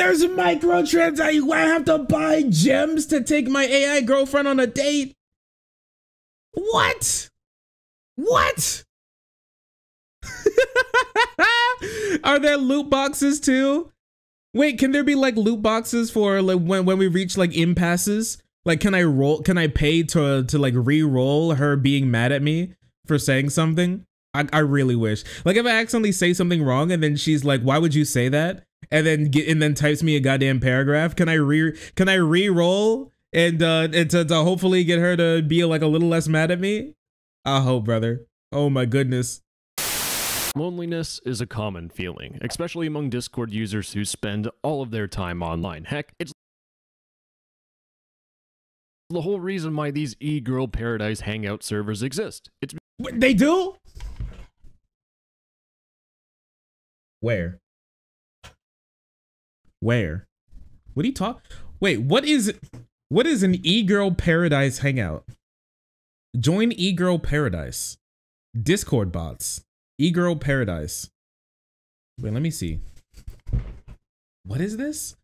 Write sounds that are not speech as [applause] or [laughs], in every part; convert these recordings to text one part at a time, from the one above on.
There's microtransactions. I have to buy gems to take my AI girlfriend on a date. What? What? [laughs] Are there loot boxes too? Wait, can there be like loot boxes for like when when we reach like impasses? Like can I roll can I pay to to like re-roll her being mad at me for saying something? I, I really wish. Like if I accidentally say something wrong and then she's like, "Why would you say that?" And then get and then types me a goddamn paragraph. Can I re can I re-roll and uh and to, to hopefully get her to be like a little less mad at me? I hope, brother. Oh my goodness. Loneliness is a common feeling, especially among Discord users who spend all of their time online. Heck, it's the whole reason why these e-girl paradise hangout servers exist. It's they do? Where? Where? What are you talk? Wait, what is what is an e-girl paradise hangout? Join e-girl paradise. Discord bots. E-girl paradise. Wait, let me see. What is this?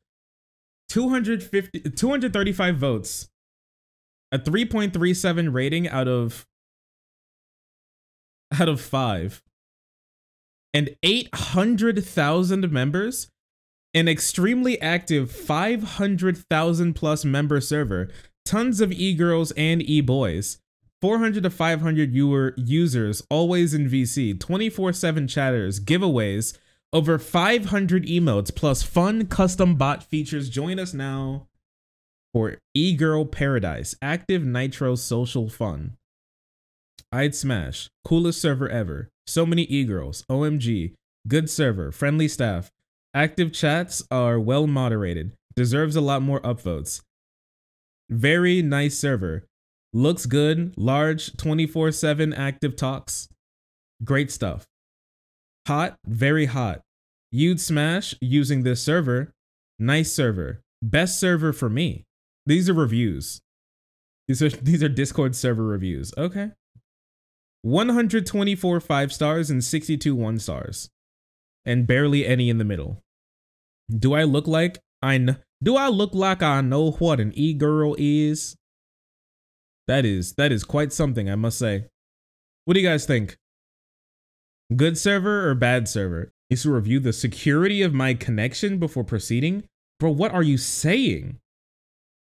250 235 votes. A 3.37 rating out of out of 5. And 800,000 members an extremely active 500,000 plus member server, tons of e-girls and e-boys, 400 to 500 viewer users, always in VC, 24-7 chatters, giveaways, over 500 emotes, plus fun custom bot features. Join us now for e-girl paradise, active nitro social fun. I'd smash, coolest server ever, so many e-girls, OMG, good server, friendly staff, Active chats are well moderated. Deserves a lot more upvotes. Very nice server. Looks good. Large 24 7 active talks. Great stuff. Hot, very hot. You'd smash using this server. Nice server. Best server for me. These are reviews. These are [laughs] these are Discord server reviews. Okay. 124 five stars and 62 one stars. And barely any in the middle. Do I look like I know? Do I look like I know what an e-girl is? That is that is quite something, I must say. What do you guys think? Good server or bad server? Is to review the security of my connection before proceeding? Bro, what are you saying?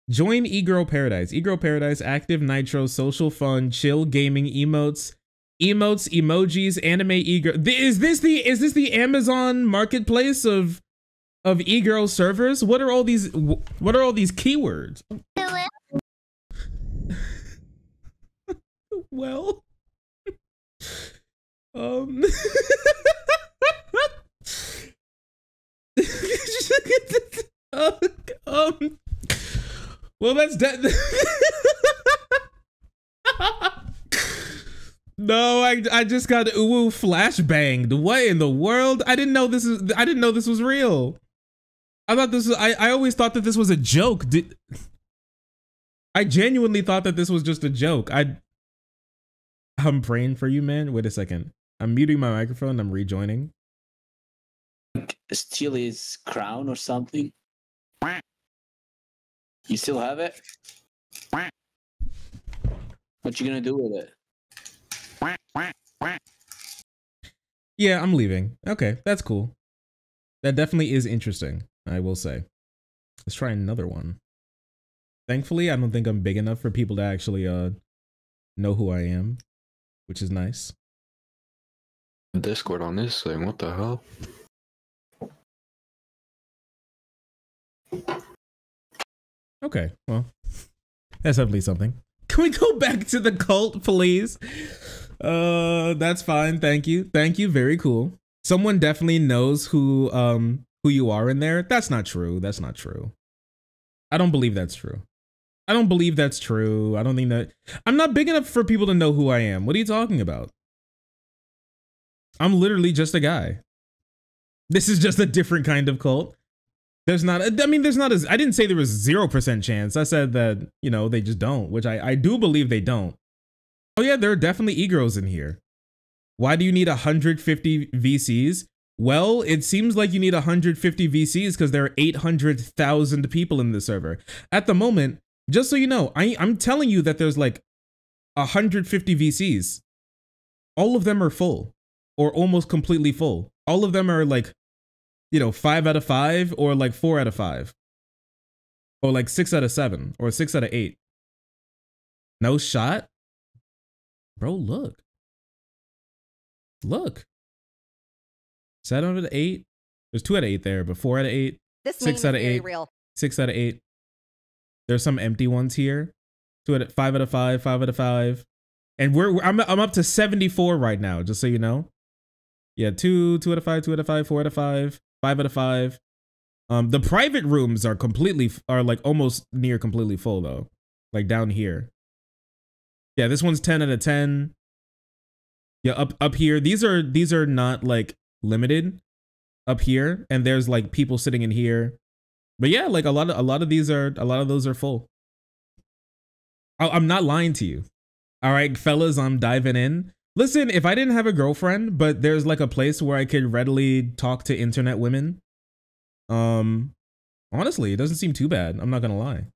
Join e-girl paradise. E-girl paradise, active nitro, social fun, chill gaming, emotes, emotes, emojis, anime e-girl. Is this the is this the Amazon marketplace of of e-girl servers? What are all these what are all these keywords? [laughs] well, um [laughs] um well that's that [laughs] No, I, I just got ooh flashbanged. What in the world? I didn't know this is I didn't know this was real. I thought this was, I, I always thought that this was a joke. Did, I genuinely thought that this was just a joke. I, I'm praying for you, man. Wait a second. I'm muting my microphone. I'm rejoining. Steal his crown or something. You still have it? What you gonna do with it? Yeah, I'm leaving. Okay, that's cool. That definitely is interesting. I will say. Let's try another one. Thankfully, I don't think I'm big enough for people to actually uh know who I am, which is nice. Discord on this thing, what the hell? Okay, well, that's definitely something. [laughs] Can we go back to the cult, please? Uh, that's fine. Thank you. Thank you. Very cool. Someone definitely knows who um who you are in there. That's not true. That's not true. I don't believe that's true. I don't believe that's true. I don't think that I'm not big enough for people to know who I am. What are you talking about? I'm literally just a guy. This is just a different kind of cult. There's not, I mean, there's not as, I didn't say there was 0% chance. I said that, you know, they just don't, which I, I do believe they don't. Oh yeah, there are definitely e-girls in here. Why do you need 150 VCs Well, it seems like you need 150 VCs because there are 800,000 people in the server. At the moment, just so you know, I, I'm telling you that there's like 150 VCs. All of them are full or almost completely full. All of them are like, you know, five out of five or like four out of five or like six out of seven or six out of eight. No shot? Bro, look. Look. Seven out of eight. There's two out of eight there, but four out of eight, This Six out of eight. real. six out of eight. There's some empty ones here. Two out of five out of five, five out of five. And we're, we're- I'm I'm up to 74 right now, just so you know. Yeah, two, two out of five, two out of five, four out of five, five out of five. Um, the private rooms are completely are like almost near completely full though. Like down here. Yeah, this one's 10 out of 10. Yeah, up up here. These are these are not like limited up here. And there's like people sitting in here. But yeah, like a lot of a lot of these are a lot of those are full. I, I'm not lying to you. All right, fellas, I'm diving in. Listen, if I didn't have a girlfriend, but there's like a place where I could readily talk to internet women, um, honestly, it doesn't seem too bad. I'm not gonna lie.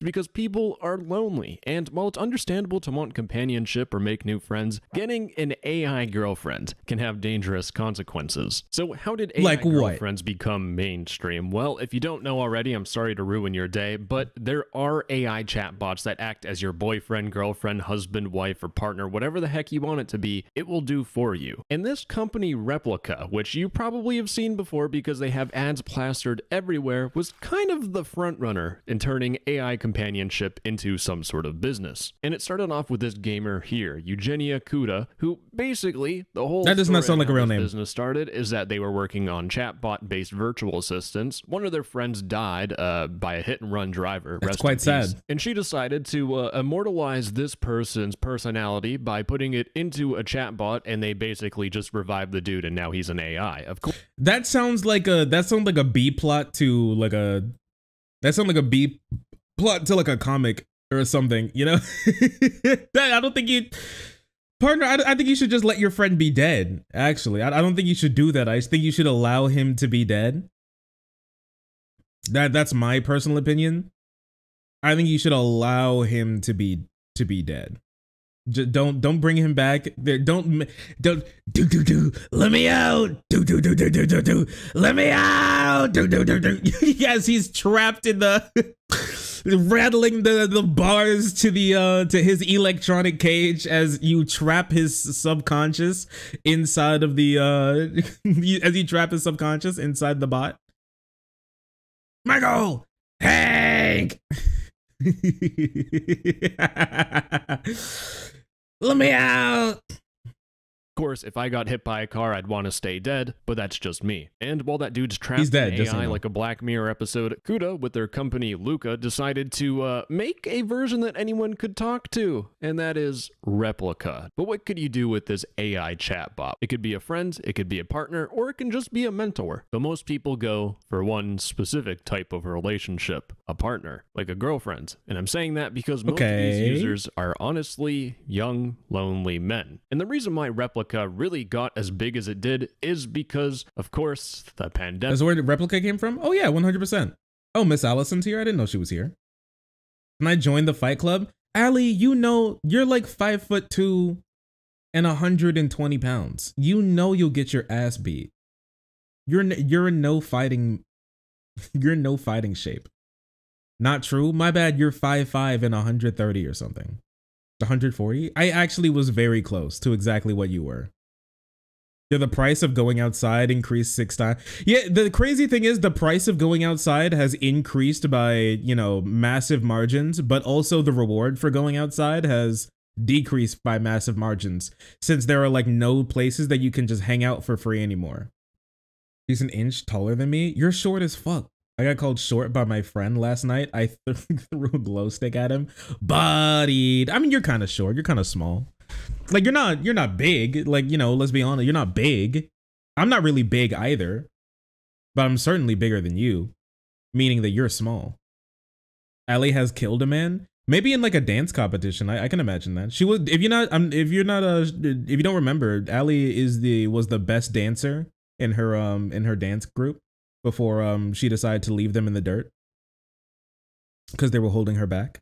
Because people are lonely. And while it's understandable to want companionship or make new friends, getting an AI girlfriend can have dangerous consequences. So, how did AI Like what? girlfriends become mainstream? Well, if you don't know already, I'm sorry to ruin your day, but there are AI chatbots that act as your boyfriend, girlfriend, husband, wife, or partner, whatever the heck you want it to be, it will do for you. And this company, Replika, which you probably have seen before because they have ads plastered everywhere, was kind of the front runner in turning AI companionship into some sort of business. And it started off with this gamer here, Eugenia Kuyda, who basically the whole That does not sound like a real name. Business started is that they were working on chatbot-based virtual assistants. One of their friends died uh, by a hit-and-run driver. That's Rest quite sad. And she decided to uh, immortalize this person's personality by putting it into a chatbot, and they basically just revived the dude, and now he's an AI. Of course. That sounds like a that sounds like a B plot to like a that sounds like a B plot to like a comic or something, you know? [laughs] I don't think you partner, I, I think you should just let your friend be dead. Actually, I, I don't think you should do that. I think you should allow him to be dead. That that's my personal opinion. I think you should allow him to be to be dead. J- don't don't bring him back. There, don't don't do do do. Let me out. Do do do do do do do. Let me out. Do do do do. [laughs] yes, he's trapped in the [laughs] rattling the the bars to the uh to his electronic cage as you trap his subconscious inside of the uh [laughs] as you trap his subconscious inside the bot. Michael, Hank. Let me out. Of course, if I got hit by a car, I'd want to stay dead, but that's just me. And while that dude's trapped He's dead, in AI like a Black Mirror episode, Kuyda, with their company Luka, decided to uh, make a version that anyone could talk to, and that is Replika. But what could you do with this AI chatbot? It could be a friend, it could be a partner, or it can just be a mentor. But most people go for one specific type of relationship, a partner, like a girlfriend. And I'm saying that because most of these users are honestly young, lonely men. And the reason why Replika Uh, really got as big as it did is because, of course, the pandemic. That's where the Replika came from? Oh yeah, 100%. Oh, Miss Allison's here? I didn't know she was here. Can I join the fight club? Allie, you know, you're like five foot two and 120 pounds. You know you'll get your ass beat. You're you're in no fighting [laughs] you're in no fighting shape. Not true. My bad. You're five five and 130 or something. 140? I actually was very close to exactly what you were. Yeah, the price of going outside increased six times. Yeah, the crazy thing is the price of going outside has increased by, you know, massive margins, but also the reward for going outside has decreased by massive margins since there are like no places that you can just hang out for free anymore. He's an inch taller than me. You're short as fuck. I got called short by my friend last night. I th- [laughs] threw a glow stick at him. Bodied. I mean, you're kind of short. You're kind of small. Like you're not. You're not big. Like you know. Let's be honest. You're not big. I'm not really big either, but I'm certainly bigger than you, meaning that you're small. Allie has killed a man. Maybe in like a dance competition. I, I can imagine that. She was if you're not if you're not uh if you don't remember, Ali is the was the best dancer in her um in her dance group before um she decided to leave them in the dirt because they were holding her back.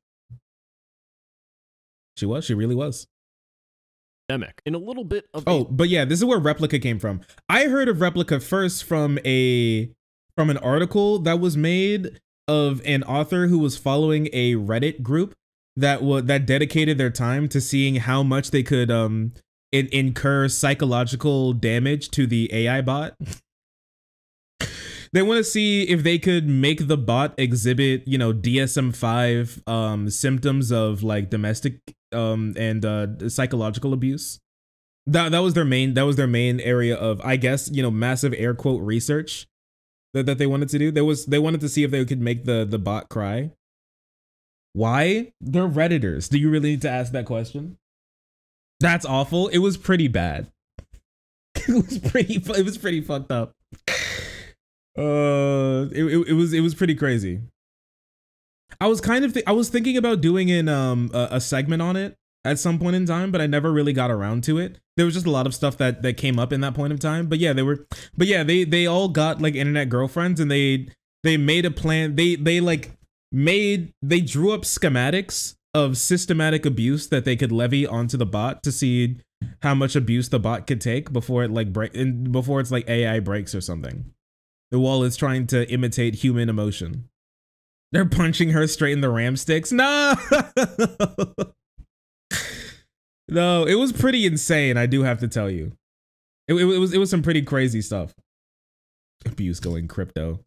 She was. She really was. pandemic. In a little bit of Oh, but yeah, this is where Replika came from. I heard of Replika first from a from an article that was made of an author who was following a Reddit group that was that dedicated their time to seeing how much they could um in- incur psychological damage to the AI bot. [laughs] they want to see if they could make the bot exhibit, you know, DSM-5 um symptoms of like domestic um and uh psychological abuse that that was their main that was their main area of I guess you know massive air quote research that, that they wanted to do. There was they wanted to see if they could make the the bot cry. Why? They're redditors. Do you really need to ask that question? That's awful. It was pretty bad. [laughs] it was pretty. It was pretty fucked up. Uh, it, it, was it was pretty crazy. I was kind of I was thinking about doing an um a, a segment on it at some point in time, but I never really got around to it. There was just a lot of stuff that that came up in that point of time. But yeah, they were but yeah, they they all got like internet girlfriends and they they made a plan. They they like made they drew up schematics of systematic abuse that they could levy onto the bot to see how much abuse the bot could take before it like break and before it's like AI breaks or something. The wall is trying to imitate human emotion. They're punching her straight in the ram sticks. No. [laughs] no, it was pretty insane, I do have to tell you. It, it, it was it was some pretty crazy stuff. Abuse going crypto.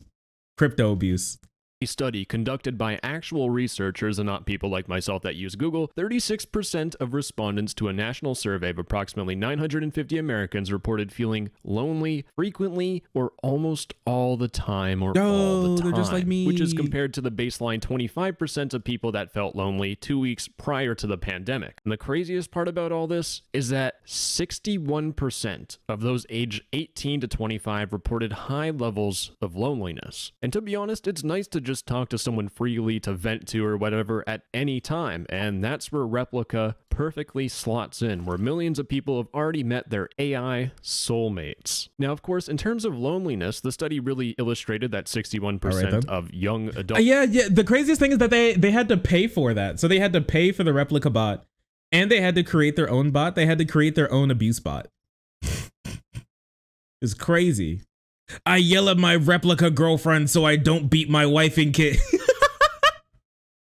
Crypto abuse. Study conducted by actual researchers and not people like myself that use Google, 36% of respondents to a national survey of approximately 950 Americans reported feeling lonely frequently or almost all the time or all the time. just like me. Which is compared to the baseline 25% of people that felt lonely two weeks prior to the pandemic. And the craziest part about all this is that 61% of those aged 18 to 25 reported high levels of loneliness. And to be honest, it's nice to just talk to someone freely, to vent to or whatever at any time. And that's where Replika perfectly slots in, where millions of people have already met their AI soulmates. Now, of course, in terms of loneliness, the study really illustrated that 61% All right, of young Uh, adults. yeah, yeah. The craziest thing is that they they had to pay for that. So they had to pay for the Replika bot, and they had to create their own bot. They had to create their own abuse bot. [laughs] it's crazy. I yell at my Replika girlfriend so I don't beat my wife and kid. [laughs]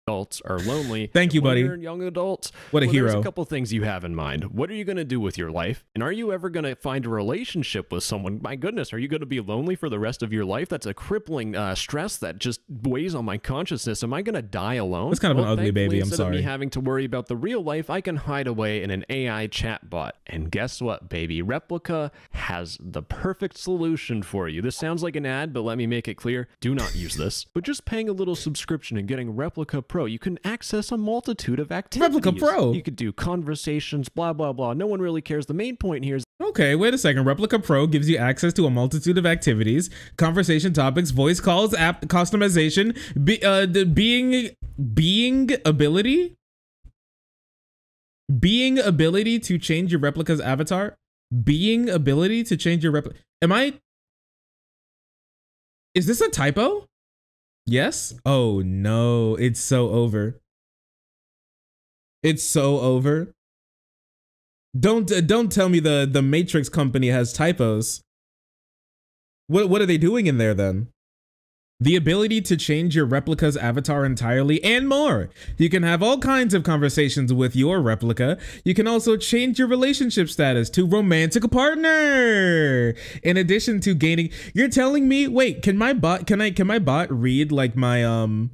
adults are lonely. [laughs] Thank you, When buddy. young adult, What a well, hero. a couple things you have in mind. What are you going to do with your life? And are you ever going to find a relationship with someone? My goodness, are you going to be lonely for the rest of your life? That's a crippling uh, stress that just weighs on my consciousness. Am I going to die alone? That's kind of an ugly baby, I'm instead Of me having to worry about the real life, I can hide away in an AI chatbot. And guess what, baby? Replika has the perfect solution for you. This sounds like an ad, but let me make it clear: do not use this. But just paying a little subscription and getting Replika Pro, you can access a multitude of activities. Replika Pro? You could do conversations, blah blah blah. No one really cares. The main point here is Okay, wait a second. Replika Pro gives you access to a multitude of activities, conversation topics, voice calls, app customization, be, uh, the being being ability, being ability to change your Replika's avatar, being ability to change your Replika. Am I? Is this a typo? Yes. Oh no! It's so over. It's so over. Don't uh, don't tell me the the Matrix company has typos. What what are they doing in there then? The ability to change your Replika's avatar entirely and more. You can have all kinds of conversations with your Replika. You can also change your relationship status to romantic partner. In addition to gaining You're telling me, wait, can my bot can I can my bot read like my um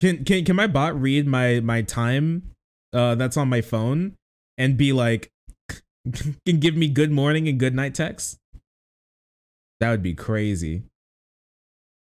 can can can my bot read my my time uh that's on my phone and be like [laughs] can give me good morning and good night texts? That would be crazy.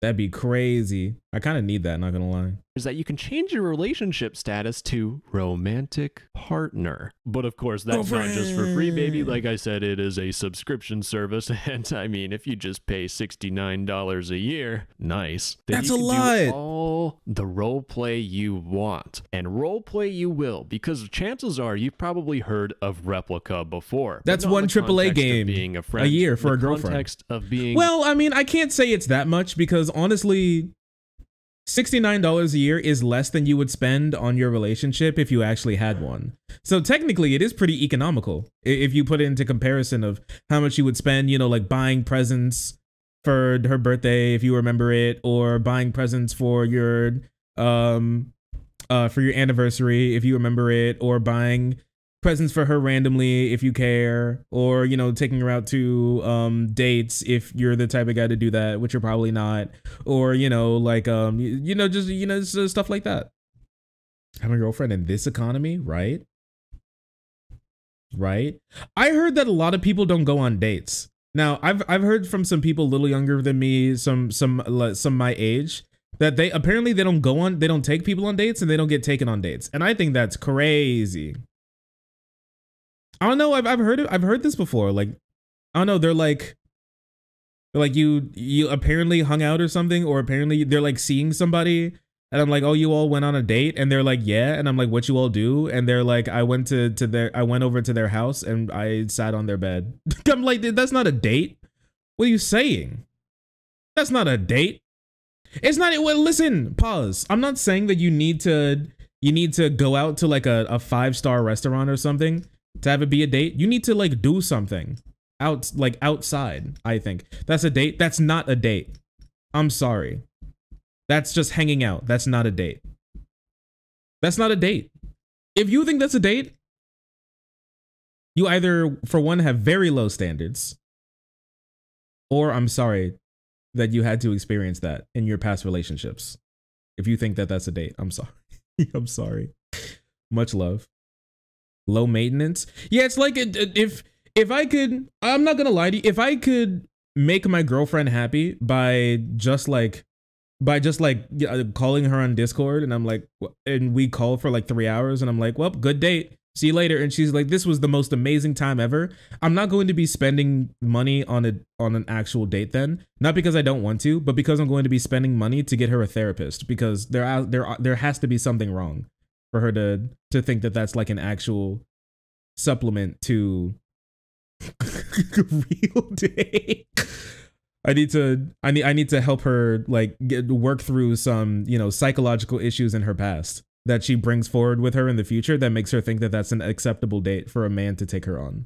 That'd be crazy. I kind of need that, not gonna lie. is that you can change your relationship status to romantic partner. But of course, that's not just for free, baby. Like I said, it is a subscription service. [laughs] And I mean, if you just pay $69 a year, nice. That's you a can lot. Do all the role play you want. And role play you will, because chances are you've probably heard of Replika before. That's one AAA game being a, friend, a year for a girlfriend. context of being Well, I mean, I can't say it's that much because honestly, $69 a year is less than you would spend on your relationship if you actually had one. So technically, it is pretty economical if you put it into comparison of how much you would spend, you know, like buying presents for her birthday if you remember it or buying presents for your um uh for your anniversary if you remember it or buying presents for her randomly if you care or you know taking her out to um dates if you're the type of guy to do that which you're probably not or you know like um you, you know just you know just stuff like that. Having a girlfriend in this economy right? Right? I heard that a lot of people don't go on dates. Now i've i've heard from some people a little younger than me some some some my age that they apparently they don't go on they don't take people on dates and they don't get taken on dates. And i think that's crazy I don't know. I've I've heard it. I've heard this before. Like, I don't know. They're like, they're like you you apparently hung out or something, or apparently they're like seeing somebody, and I'm like, oh, you all went on a date, and they're like, yeah, and I'm like, what you all do? And they're like, I went to to their I went over to their house and I sat on their bed. [laughs] I'm like, that's not a date. What are you saying? That's not a date. It's not. Well, listen. Pause. I'm not saying that you need to you need to go out to like a, a five star restaurant or something to have it be a date. You need to like do something out like outside. I think that's a date. That's not a date. I'm sorry. That's just hanging out. That's not a date. That's not a date. If you think that's a date, you either for one have very low standards, or I'm sorry that you had to experience that in your past relationships. If you think that that's a date, I'm sorry. [laughs] I'm sorry. Much love low maintenance. Yeah, it's like if if I could, I'm not gonna lie to you. If I could make my girlfriend happy by just like by just like calling her on Discord, and I'm like, and we call for like three hours, and I'm like, well, good date. See you later. And she's like, this was the most amazing time ever. I'm not going to be spending money on a on an actual date then. Not because I don't want to, but because I'm going to be spending money to get her a therapist because there there there has to be something wrong for her to to think that that's like an actual supplement to [laughs] real day. I need to I need I need to help her like get, work through some, you know, psychological issues in her past that she brings forward with her in the future that makes her think that that's an acceptable date for a man to take her on.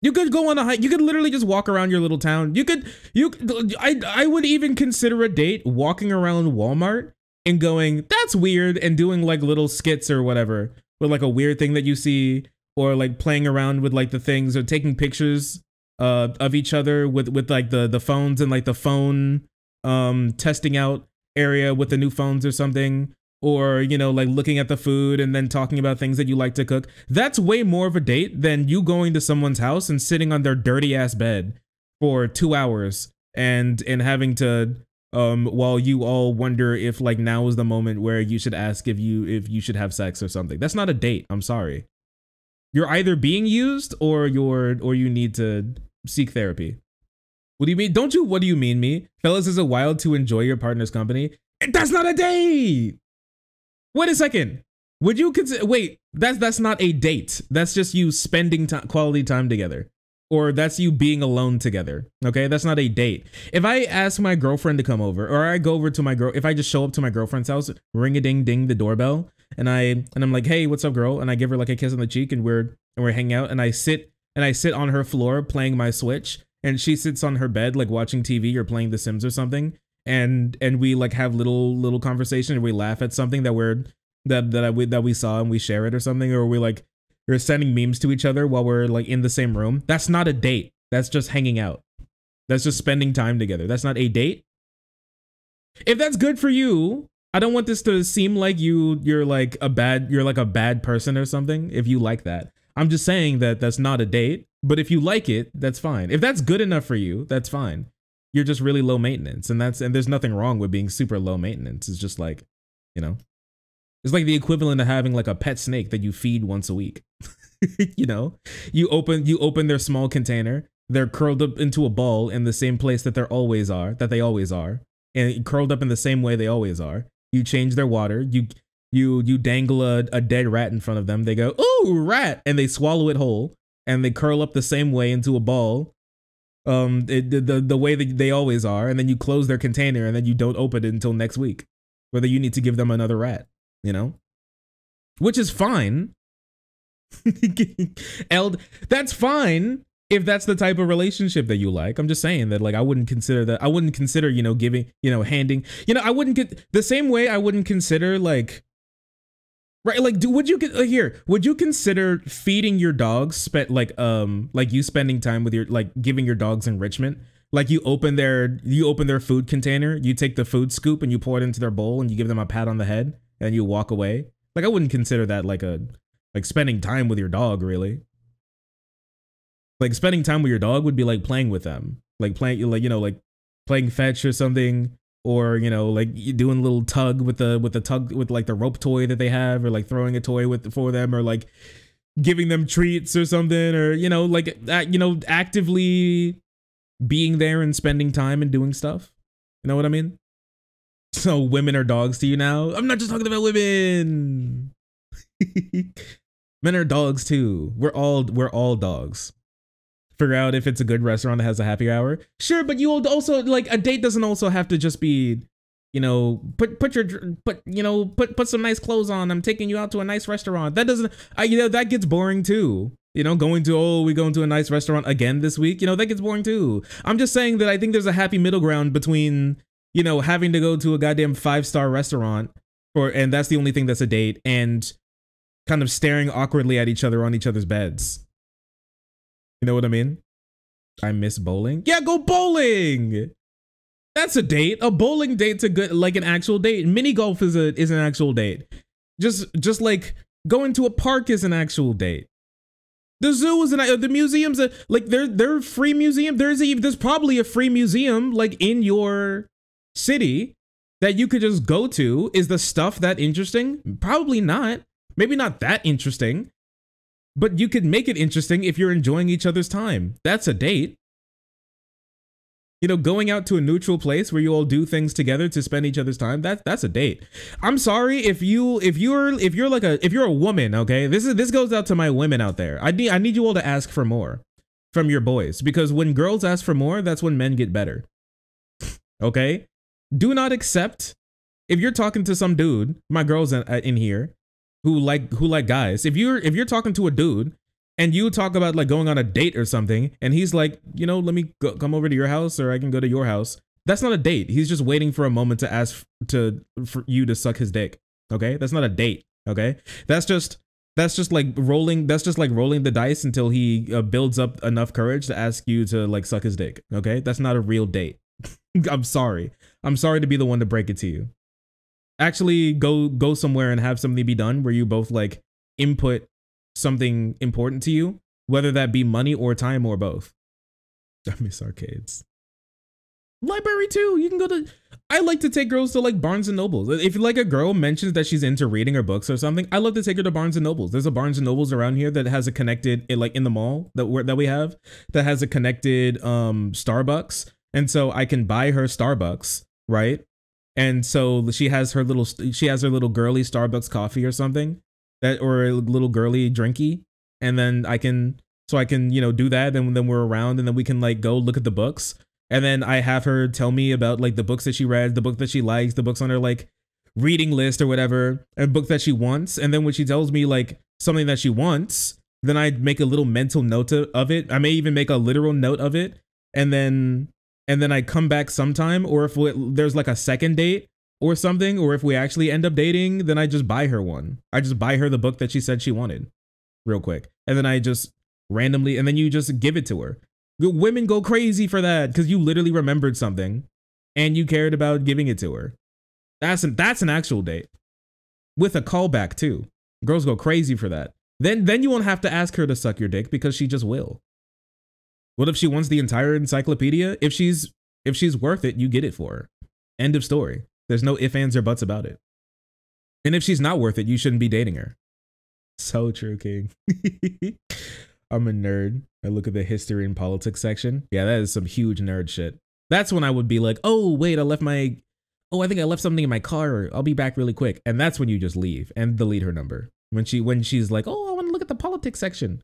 You could go on a hike. You could literally just walk around your little town. You could you I I would even consider a date walking around Walmart and going, that's weird, and doing like little skits or whatever with like a weird thing that you see, or like playing around with like the things or taking pictures uh of each other with with like the the phones and like the phone um testing out area with the new phones or something or you know like looking at the food and then talking about things that you like to cook. That's way more of a date than you going to someone's house and sitting on their dirty ass bed for 2 hours and and having to um while you all wonder if like now is the moment where you should ask if you if you should have sex or something. That's not a date. I'm sorry. You're either being used or you're or you need to seek therapy. What do you mean? Don't you what do you mean me? Fellas is it wild to enjoy your partner's company? That's not a date! Wait a second. Would you consider wait that's that's not a date. That's just you spending time quality time together or that's you being alone together okay? That's not a date. If i ask my girlfriend to come over or i go over to my girl if i just show up to my girlfriend's house ring a ding ding the doorbell and i and i'm like hey what's up girl? And i give her like a kiss on the cheek and we're and we're hanging out and i sit and i sit on her floor playing my switch and she sits on her bed like watching tv or playing the sims or something and and we like have little little conversation and we laugh at something that we're that that I, we that we saw and we share it or something or we like we're sending memes to each other while we're like in the same room? That's not a date. That's just hanging out. That's just spending time together. That's not a date. If that's good for you i don't want this to seem like you you're like a bad you're like a bad person or something if you like that. I'm just saying that that's not a date but if you like it that's fine. If that's good enough for you that's fine. You're just really low maintenance, and that's and there's nothing wrong with being super low maintenance. It's just like, you know, it's like the equivalent of having like a pet snake that you feed once a week. [laughs] you know, you open you open their small container, they're curled up into a ball in the same place that they're always are, that they always are, and curled up in the same way they always are. You change their water, you you you dangle a, a dead rat in front of them. They go, "Ooh, rat," and they swallow it whole, and they curl up the same way into a ball, um, it, the, the the way that they always are. And then you close their container, and then you don't open it until next week, whether you need to give them another rat, you know, which is fine. [laughs] Eld, that's fine if that's the type of relationship that you like. I'm just saying that like I wouldn't consider that I wouldn't consider, you know, giving, you know, handing, you know, I wouldn't get the same way I wouldn't consider like Right, like, do would you get like, here? Would you consider feeding your dogs, spent like, um, like you spending time with your, like, giving your dogs enrichment? Like, you open their, you open their food container, you take the food scoop and you pour it into their bowl, and you give them a pat on the head, and you walk away. Like, I wouldn't consider that like a, like spending time with your dog, really. Like, spending time with your dog would be like playing with them, like playing, like you know, like playing fetch or something or you know like doing a little tug with the with the tug with like the rope toy that they have or like throwing a toy with for them or like giving them treats or something or you know like you know actively being there and spending time and doing stuff you know what i mean so women are dogs to you now i'm not just talking about women [laughs] men are dogs too we're all we're all dogs figure out if it's a good restaurant that has a happy hour. Sure, but you also like a date doesn't also have to just be, you know, put put your put you know put put some nice clothes on. I'm taking you out to a nice restaurant. That doesn't, I you know that gets boring too. You know, going to oh we going to a nice restaurant again this week. You know that gets boring too. I'm just saying that I think there's a happy middle ground between you know having to go to a goddamn five star restaurant or and that's the only thing that's a date and kind of staring awkwardly at each other on each other's beds you know what I mean? I miss bowling. Yeah, go bowling. That's a date. A bowling date's a good like an actual date. Mini golf is a is an actual date. Just just like going to a park is an actual date. The zoo is an uh, the museums are, like they're they're free museum. There's a there's probably a free museum like in your city that you could just go to. Is the stuff that interesting? Probably not. Maybe not that interesting. But you could make it interesting if you're enjoying each other's time. That's a date. You know, going out to a neutral place where you all do things together to spend each other's time, that that's a date. I'm sorry if you if you're if you're like a if you're a woman, okay? This is this goes out to my women out there. I need I need you all to ask for more from your boys because when girls ask for more, that's when men get better. [laughs] okay? Do not accept if you're talking to some dude, my girls in here, who like who like guys. If you're if you're talking to a dude and you talk about like going on a date or something, and he's like, you know, let me go, come over to your house or I can go to your house. That's not a date. He's just waiting for a moment to ask to for you to suck his dick. Okay, that's not a date. Okay, that's just that's just like rolling. That's just like rolling the dice until he uh, builds up enough courage to ask you to like suck his dick. Okay, that's not a real date. [laughs] I'm sorry. I'm sorry to be the one to break it to you actually go go somewhere and have something be done where you both like input something important to you, whether that be money or time or both. [laughs] I miss arcades. Library too. You can go to. I like to take girls to like Barnes and Nobles. If like a girl mentions that she's into reading or books or something, I love to take her to Barnes and Nobles. There's a Barnes and Nobles around here that has a connected, like in the mall that we that we have, that has a connected um Starbucks, and so I can buy her Starbucks, right? and so she has her little she has her little girly Starbucks coffee or something that or a little girly drinky, and then I can so I can you know do that. and then we're around, and then we can like go look at the books, and then I have her tell me about like the books that she read, the book that she likes, the books on her like reading list or whatever, a book that she wants. And then when she tells me like something that she wants, then I make a little mental note of it. I may even make a literal note of it, and then and then I come back sometime, or if we, there's like a second date or something, or if we actually end up dating, then I just buy her one. I just buy her the book that she said she wanted real quick. And then I just randomly, and then you just give it to her. Women go crazy for that because you literally remembered something and you cared about giving it to her. That's an, that's an actual date with a callback too. Girls go crazy for that. Then then you won't have to ask her to suck your dick because she just will. What if she wants the entire encyclopedia? If she's If she's worth it, you get it for her. End of story. There's no ifs, ands, or buts about it. And if she's not worth it, you shouldn't be dating her. So true, King. [laughs] I'm a nerd. I look at the history and politics section. Yeah, that is some huge nerd shit. That's when I would be like, oh, wait, I left my, oh, I think I left something in my car. I'll be back really quick. And that's when you just leave and delete her number. When she, when she's like, oh, I want to look at the politics section.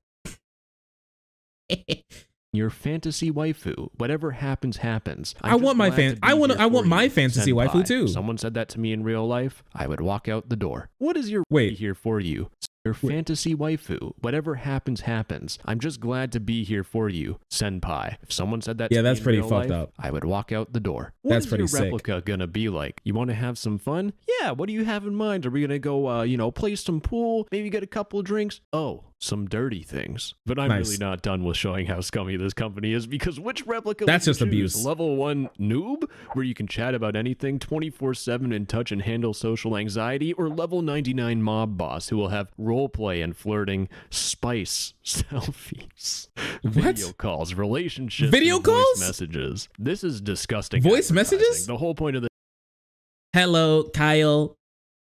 [laughs] your fantasy waifu. Whatever happens, happens. I want my fan- I want- I want my fantasy waifu too. Someone said that to me in real life, I would walk out the door. What is your Wait. here for you? Your Wait. fantasy waifu. Whatever happens, happens. I'm just glad to be here for you, senpai. If someone said that Yeah, to that's me in pretty real fucked life, up. I would walk out the door. What That's is pretty your sick. Replika gonna be like? You want to have some fun? Yeah, what do you have in mind? Are we gonna go, uh, you know, play some pool? Maybe get a couple drinks? Oh, some dirty things. But I'm Nice. really not done with showing how scummy this company is because which Replika That's just abuse. Level 1 noob, where you can chat about anything 24 7 and touch and handle social anxiety, or level 99 mob boss who will have roleplay and flirting, spice, [laughs] selfies, video calls, relationships, Video calls? messages. This is disgusting. Voice messages? The whole point of the Hello, Kyle.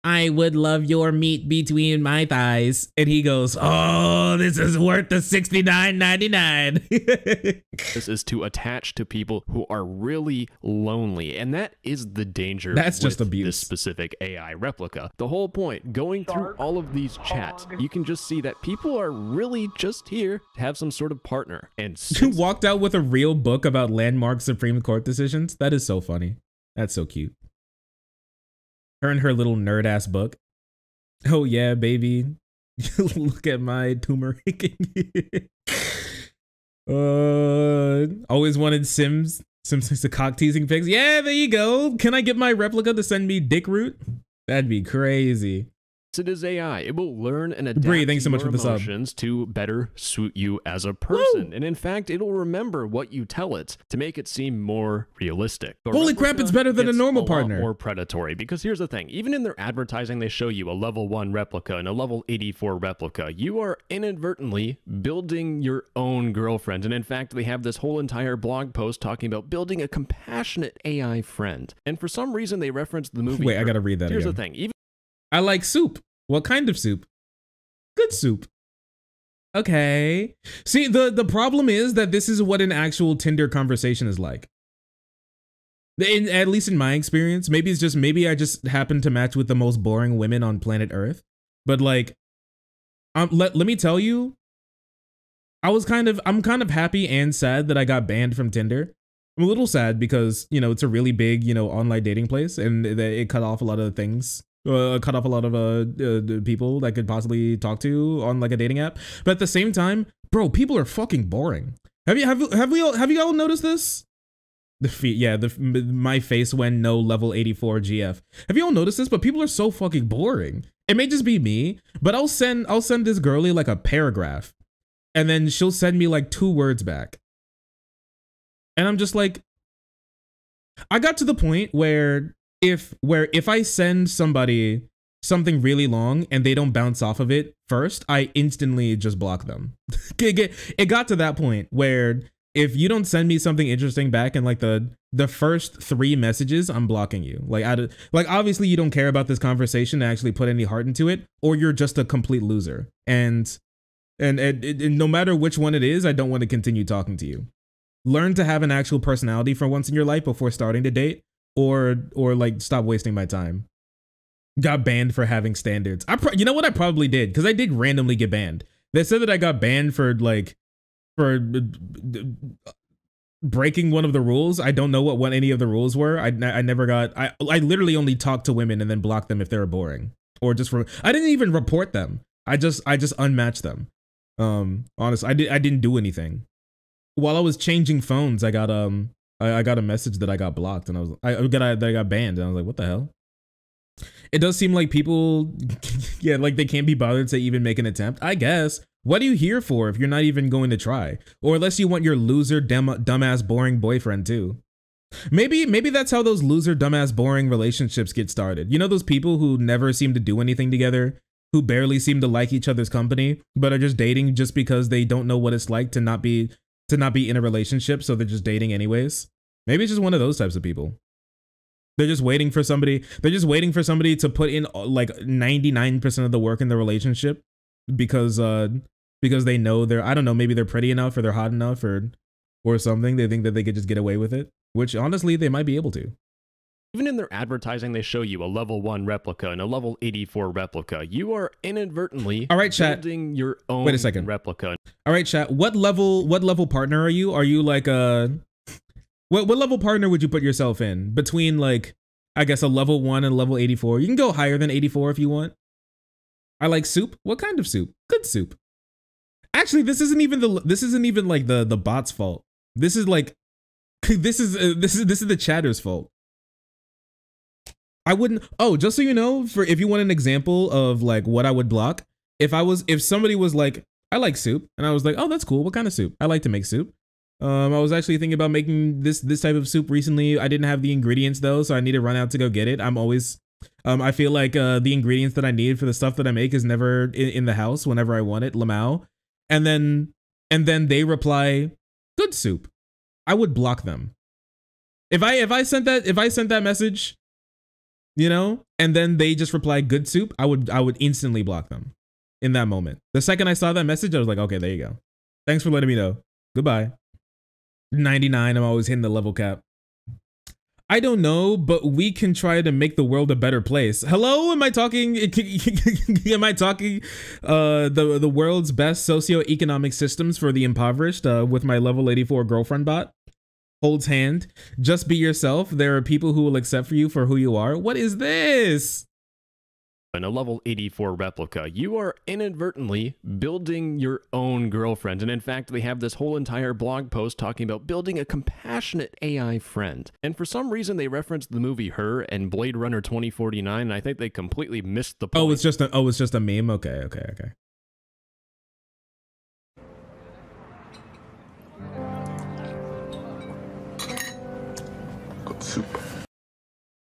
I would love your meat between my thighs. And he goes, Oh, this is worth the $69.99. [laughs] this is to attach to people who are really lonely and that is the danger That's just with abuse. this specific ai Replika the whole point going through all of these oh, chats you can just see that people are really just here to have some sort of partner and [laughs] you walked out with a real book about landmark Supreme Court decisions? That is so funny. That's so cute. Her and her little nerd ass book. Oh, yeah, baby. [laughs] Look at my turmeric. uh, always wanted Sims. Sims the cock teasing pics. Yeah, there you go. Can I get my Replika to send me dick root? That'd be crazy. It is ai it will learn and adapt Bree, thanks so much for the sub. emotions to better suit you as a person. And in fact it'll remember what you tell it to make it seem more realistic. Holy crap, it's better than a normal lot partner. more predatory. Because here's the thing. Even in their advertising they show you a level 1 Replika and a level 84 Replika. You are inadvertently building your own girlfriend. And in fact they have this whole entire blog post talking about building a compassionate ai friend. And for some reason they reference the movie Wait, I gotta read that here's again. the thing. Even I like soup. What kind of soup? Good soup. Okay. See, the the problem is that this is what an actual Tinder conversation is like. In, at least in my experience, maybe it's just maybe I just happen to match with the most boring women on planet Earth. But like, um, let let me tell you, I was kind of I'm kind of happy and sad that I got banned from Tinder. I'm a little sad because you know it's a really big you know online dating place and it, it cut off a lot of things uh, cut off a lot of uh, uh people that could possibly talk to on like a dating app. But at the same time bro people are fucking boring. Have you have have we all have you all noticed this? The feet yeah the my face when no level 84 gf have you all noticed this? But people are so fucking boring. It may just be me but i'll send i'll send this girly like a paragraph and then she'll send me like two words back. And i'm just like i got to the point where if where if I send somebody something really long and they don't bounce off of it first, I instantly just block them. [laughs] it, got to that point where if you don't send me something interesting back in like the the first three messages, I'm blocking you. Like I like obviously you don't care about this conversation to actually put any heart into it, or you're just a complete loser. And and, and, and no matter which one it is, I don't want to continue talking to you. Learn to have an actual personality for once in your life before starting to date or or like stop wasting my time. Got banned for having standards. I you know what I probably did because I did randomly get banned. They said that I got banned for like for uh, breaking one of the rules. I don't know what what any of the rules were. I I never got. I I literally only talked to women and then blocked them if they were boring or just for. I didn't even report them. I just I just unmatched them. Um, honest, I did I didn't do anything. While I was changing phones, I got um I, I got a message that I got blocked and I was I I got I, that I got banned and I was like, what the hell? It does seem like people, [laughs] yeah, like they can't be bothered to even make an attempt. I guess. What are you here for if you're not even going to try? Or unless you want your loser, dumb, dumbass, boring boyfriend too. Maybe, maybe that's how those loser, dumbass, boring relationships get started. You know those people who never seem to do anything together, who barely seem to like each other's company, but are just dating just because they don't know what it's like to not be to not be in a relationship, so they're just dating anyways. Maybe it's just one of those types of people. They're just waiting for somebody. They're just waiting for somebody to put in uh, like 99% of the work in the relationship because uh because they know they're I don't know, maybe they're pretty enough or they're hot enough or or something. They think that they could just get away with it, which honestly they might be able to. Even in their advertising, they show you a level 1 Replika and a level 84 Replika. You are inadvertently All right, chat. building your own Wait a second. Replika. All right, chat. What level what level partner are you? Are you like a what what level partner would you put yourself in? Between like I guess a level 1 and level 84. You can go higher than 84 if you want. I like soup. What kind of soup? Good soup. Actually, this isn't even the this isn't even like the the bot's fault. This is like [laughs] this is uh, this is this is the chatter's fault. I wouldn't Oh, just so you know, for if you want an example of like what I would block, if I was if somebody was like I like soup and I was like, "Oh, that's cool. What kind of soup?" I like to make soup. Um, I was actually thinking about making this this type of soup recently. I didn't have the ingredients though, so I need to run out to go get it. I'm always um, I feel like uh, the ingredients that I need for the stuff that I make is never in, in the house whenever I want it, Lamau. And then and then they reply, "Good soup." I would block them. If I if I sent that if I sent that message, you know, and then they just reply "Good soup," I would I would instantly block them in that moment. The second I saw that message, I was like, "Okay, there you go. Thanks for letting me know. Goodbye." 99, I'm always hitting the level cap. I don't know, but we can try to make the world a better place. Hello, am I talking? [laughs] am I talking? Uh, the the world's best socioeconomic systems for the impoverished. Uh, with my level 84 girlfriend bot, holds hand. Just be yourself. There are people who will accept for you for who you are. What is this? And a level 84 Replika, you are inadvertently building your own girlfriend. And in fact, they have this whole entire blog post talking about building a compassionate AI friend. And for some reason, they referenced the movie Her and Blade Runner 2049, and I think they completely missed the oh, point. Oh, it's just a oh, it's just a meme. Okay, okay, okay. Good soup.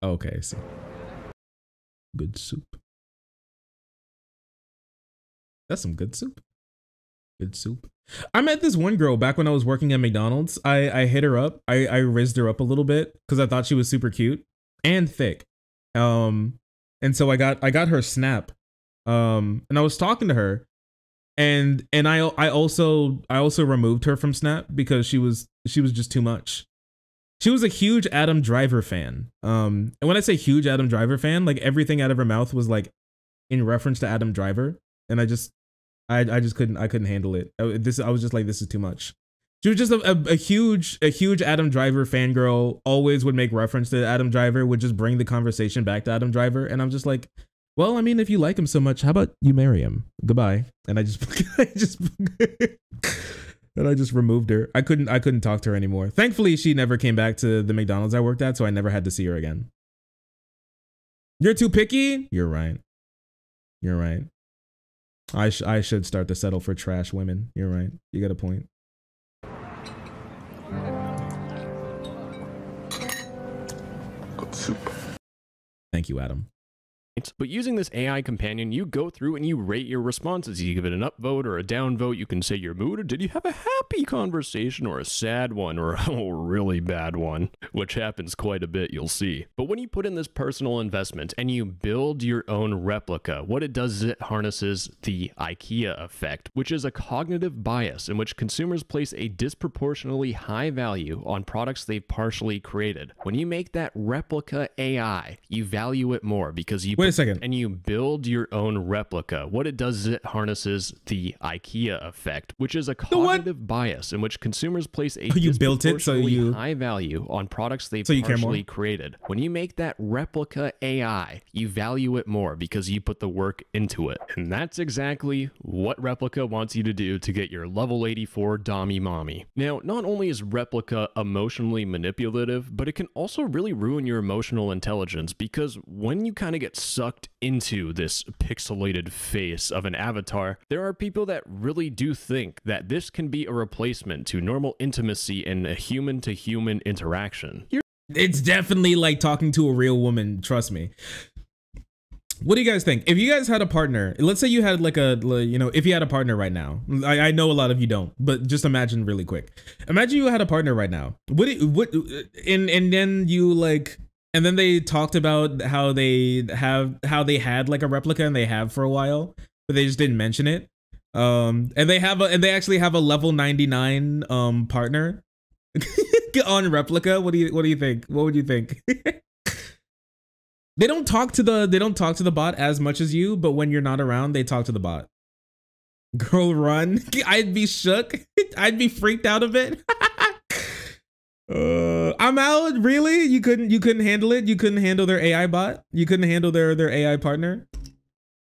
Okay, I see. Good soup. That's some good soup. Good soup. I met this one girl back when I was working at McDonald's. I I hit her up. I I rizzed her up a little bit because I thought she was super cute and thick. Um, and so I got I got her snap. Um, and I was talking to her, and and I I also I also removed her from Snap because she was she was just too much. She was a huge Adam Driver fan. Um, and when I say huge Adam Driver fan, like everything out of her mouth was like in reference to Adam Driver, and I just I I just couldn't I couldn't handle it. I, this I was just like this is too much. She was just a, a, a huge a huge Adam Driver fangirl. Always would make reference to Adam Driver. Would just bring the conversation back to Adam Driver, and I'm just like, well, I mean, if you like him so much, how about you marry him? Goodbye. And I just [laughs] I just [laughs] and I just removed her. I couldn't I couldn't talk to her anymore. Thankfully, she never came back to the McDonald's I worked at, so I never had to see her again. You're too picky. You're right. You're right. I sh- I should start to settle for trash women. You're right. You got a point. Good soup. Thank you, Adam. But using this AI companion, you go through and you rate your responses. You give it an upvote or a downvote. You can say your mood, or did you have a happy conversation, or a sad one, or a [laughs] oh, really bad one, which happens quite a bit, you'll see. But when you put in this personal investment and you build your own Replika, what it does is it harnesses the IKEA effect, which is a cognitive bias in which consumers place a disproportionately high value on products they've partially created. When you make that Replika AI, you value it more because you Wait a second. and you build your own Replika. What it does is it harnesses the IKEA effect, which is a cognitive bias in which consumers place a [laughs] you built it, so you- high value on products they've So you partially created. When you make that Replika AI, you value it more because you put the work into it. And that's exactly what Replika wants you to do to get your level 84 Dami Mommy. Now, not only is Replika emotionally manipulative, but it can also really ruin your emotional intelligence because when you kind of get sucked into this pixelated face of an avatar, there are people that really do think that this can be a replacement to normal intimacy and a human to human interaction. It's definitely like talking to a real woman. Trust me. what do you guys think? If you guys had a partner, let's say you had like a, you know, if you had a partner right now, I, I know a lot of you don't, but just imagine really quick. Imagine you had a partner right now. What, what, and and then you like, and then they talked about how they have how they had like a Replika and they have for a while, but they just didn't mention it. Um, and they have a and they actually have a level ninety nine um partner [laughs] on Replika. What do you what do you think? What would you think? [laughs] they don't talk to the they don't talk to the bot as much as you, but when you're not around, they talk to the bot. Girl, run! [laughs] I'd be shook. I'd be freaked out a bit. Uh, I'm out. Really? You couldn't you couldn't handle it? You couldn't handle their AI bot? You couldn't handle their their AI partner?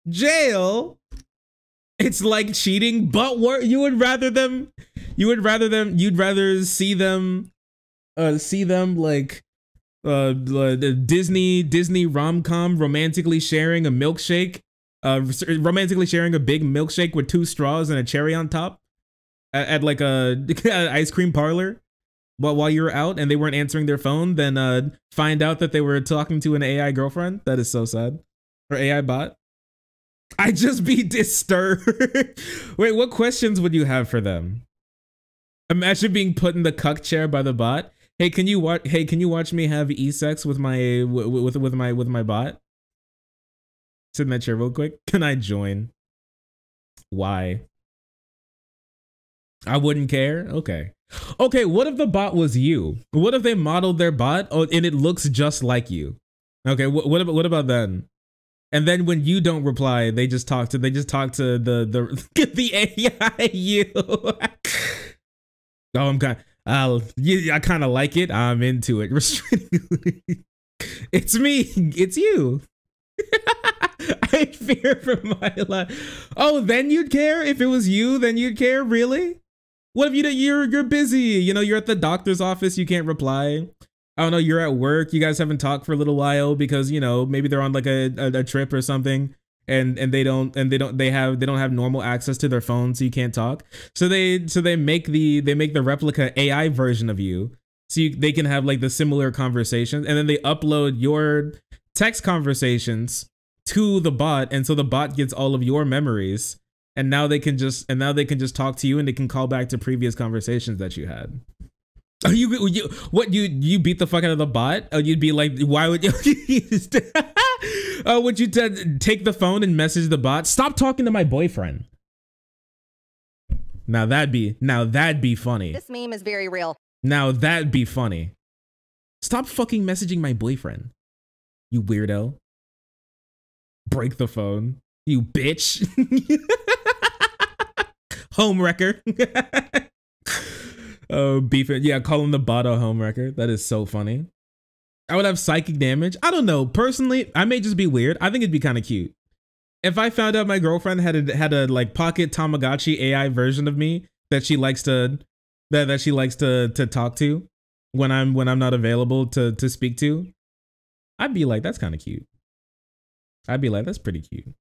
Jail. It's like cheating, but what you would rather them you would rather them you'd rather see them uh see them like uh the Disney Disney rom-com romantically sharing a milkshake uh romantically sharing a big milkshake with two straws and a cherry on top at, at like [laughs] a ice cream parlor while while you were out and they weren't answering their phone then uh find out that they were talking to an AI girlfriend that is so sad or AI bot I just be disturbed. [laughs] Wait, what questions would you have for them? Imagine being put in the cuck chair by the bot. Hey, can you watch? Hey, can you watch me have e-sex with my with with, my with my bot? Sit in that chair real quick. [laughs] Can I join? Why? I wouldn't care. Okay. Okay. What if the bot was you? What if they modeled their bot oh, and it looks just like you? Okay. What what about what about then? And then when you don't reply, they just talk to they just talk to the the [laughs] the AI you. [laughs] oh, I'm kind. I'll. Yeah, I kind of like it. I'm into it. [laughs] It's me. It's you. I fear for my life. Oh, then you'd care if it was you. Then you'd care. Really? What if you you're you're busy? You know, you're at the doctor's office. You can't reply. I don't know, you're at work, you guys haven't talked for a little while because, you know, maybe they're on like a, a, a, trip or something and and they don't and they don't they have they don't have normal access to their phone so you can't talk. So they so they make the they make the Replika AI version of you so you, they can have like the similar conversations and then they upload your text conversations to the bot and so the bot gets all of your memories and now they can just and now they can just talk to you and they can call back to previous conversations that you had. Oh, you, you what you you beat the fuck out of the bot? Oh, you'd be like, why would you? [laughs] uh, [laughs] would you take the phone and message the bot? Stop talking to my boyfriend. Now that'd be now that'd be funny. This meme is very real. Now that'd be funny. Stop fucking messaging my boyfriend, you weirdo. Break the phone, you bitch. [laughs] Home wrecker. [laughs] Oh, beef it. Yeah, call him the home record. That is so funny. I would have psychic damage. I don't know. Personally, I may just be weird. I think it'd be kind of cute. If I found out my girlfriend had a had a like pocket Tamagotchi AI version of me that she likes to that, that she likes to to talk to when I'm when I'm not available to to speak to, I'd be like, that's kind of cute. I'd be like, that's pretty cute.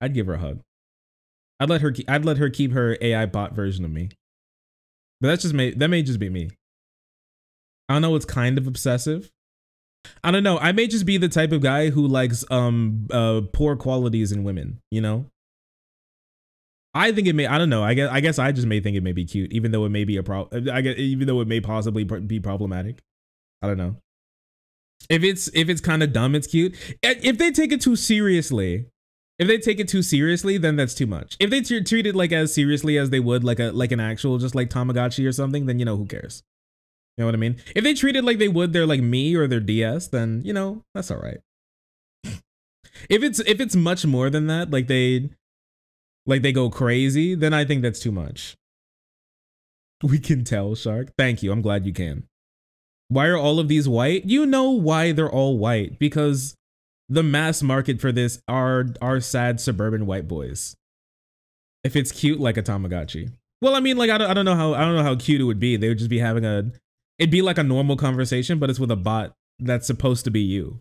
I'd give her a hug. I'd let her I'd let her keep her AI bot version of me. But that's just may that may just be me. I don't know. It's kind of obsessive. I don't know. I may just be the type of guy who likes um uh poor qualities in women. You know. I think it may. I don't know. I guess. I guess I just may think it may be cute, even though it may be a problem. I guess, even though it may possibly be problematic. I don't know. If it's if it's kind of dumb, it's cute. If they take it too seriously, if they take it too seriously, then that's too much. If they treat it like as seriously as they would like a like an actual just like Tamagotchi or something, then you know who cares. You know what I mean? If they treat it like they would their like me or their DS, then you know that's all right. [laughs] if it's if it's much more than that, like they like they go crazy, then I think that's too much. We can tell, Shark. Thank you. I'm glad you can. Why are all of these white? You know why they're all white because the mass market for this are are sad suburban white boys. If it's cute like a Tamagotchi. Well, I mean, like I don't, I don't know how I don't know how cute it would be. They would just be having a, it'd be like a normal conversation, but it's with a bot that's supposed to be you.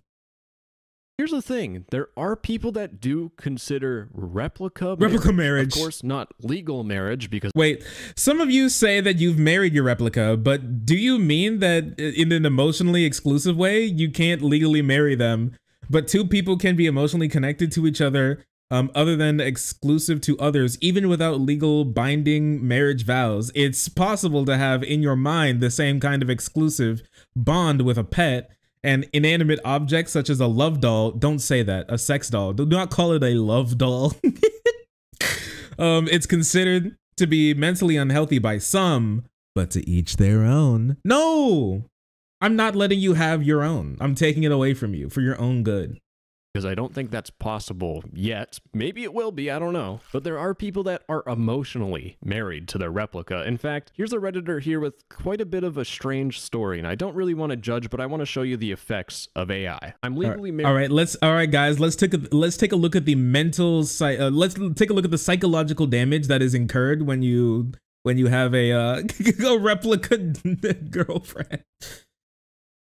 Here's the thing: there are people that do consider Replika Replika marriage. Of course, not legal marriage because. Wait, some of you say that you've married your Replika, but do you mean that in an emotionally exclusive way you can't legally marry them? But two people can be emotionally connected to each other um, other than exclusive to others, even without legal binding marriage vows. It's possible to have in your mind the same kind of exclusive bond with a pet and inanimate objects such as a love doll. Don't say that, a sex doll. Do not call it a love doll. [laughs] um, it's considered to be mentally unhealthy by some, but to each their own. No, I'm not letting you have your own. I'm taking it away from you for your own good. because I don't think that's possible yet. Maybe it will be, I don't know. But there are people that are emotionally married to their Replika. In fact, here's a Redditor here with quite a bit of a strange story, and I don't really want to judge, but I want to show you the effects of AI. I'm All right, legally married. all right, let's all right, guys. Let's take a let's take a look at the mental uh, let's take a look at the psychological damage that is incurred when you when you have a uh, [laughs] a Replika [laughs] girlfriend.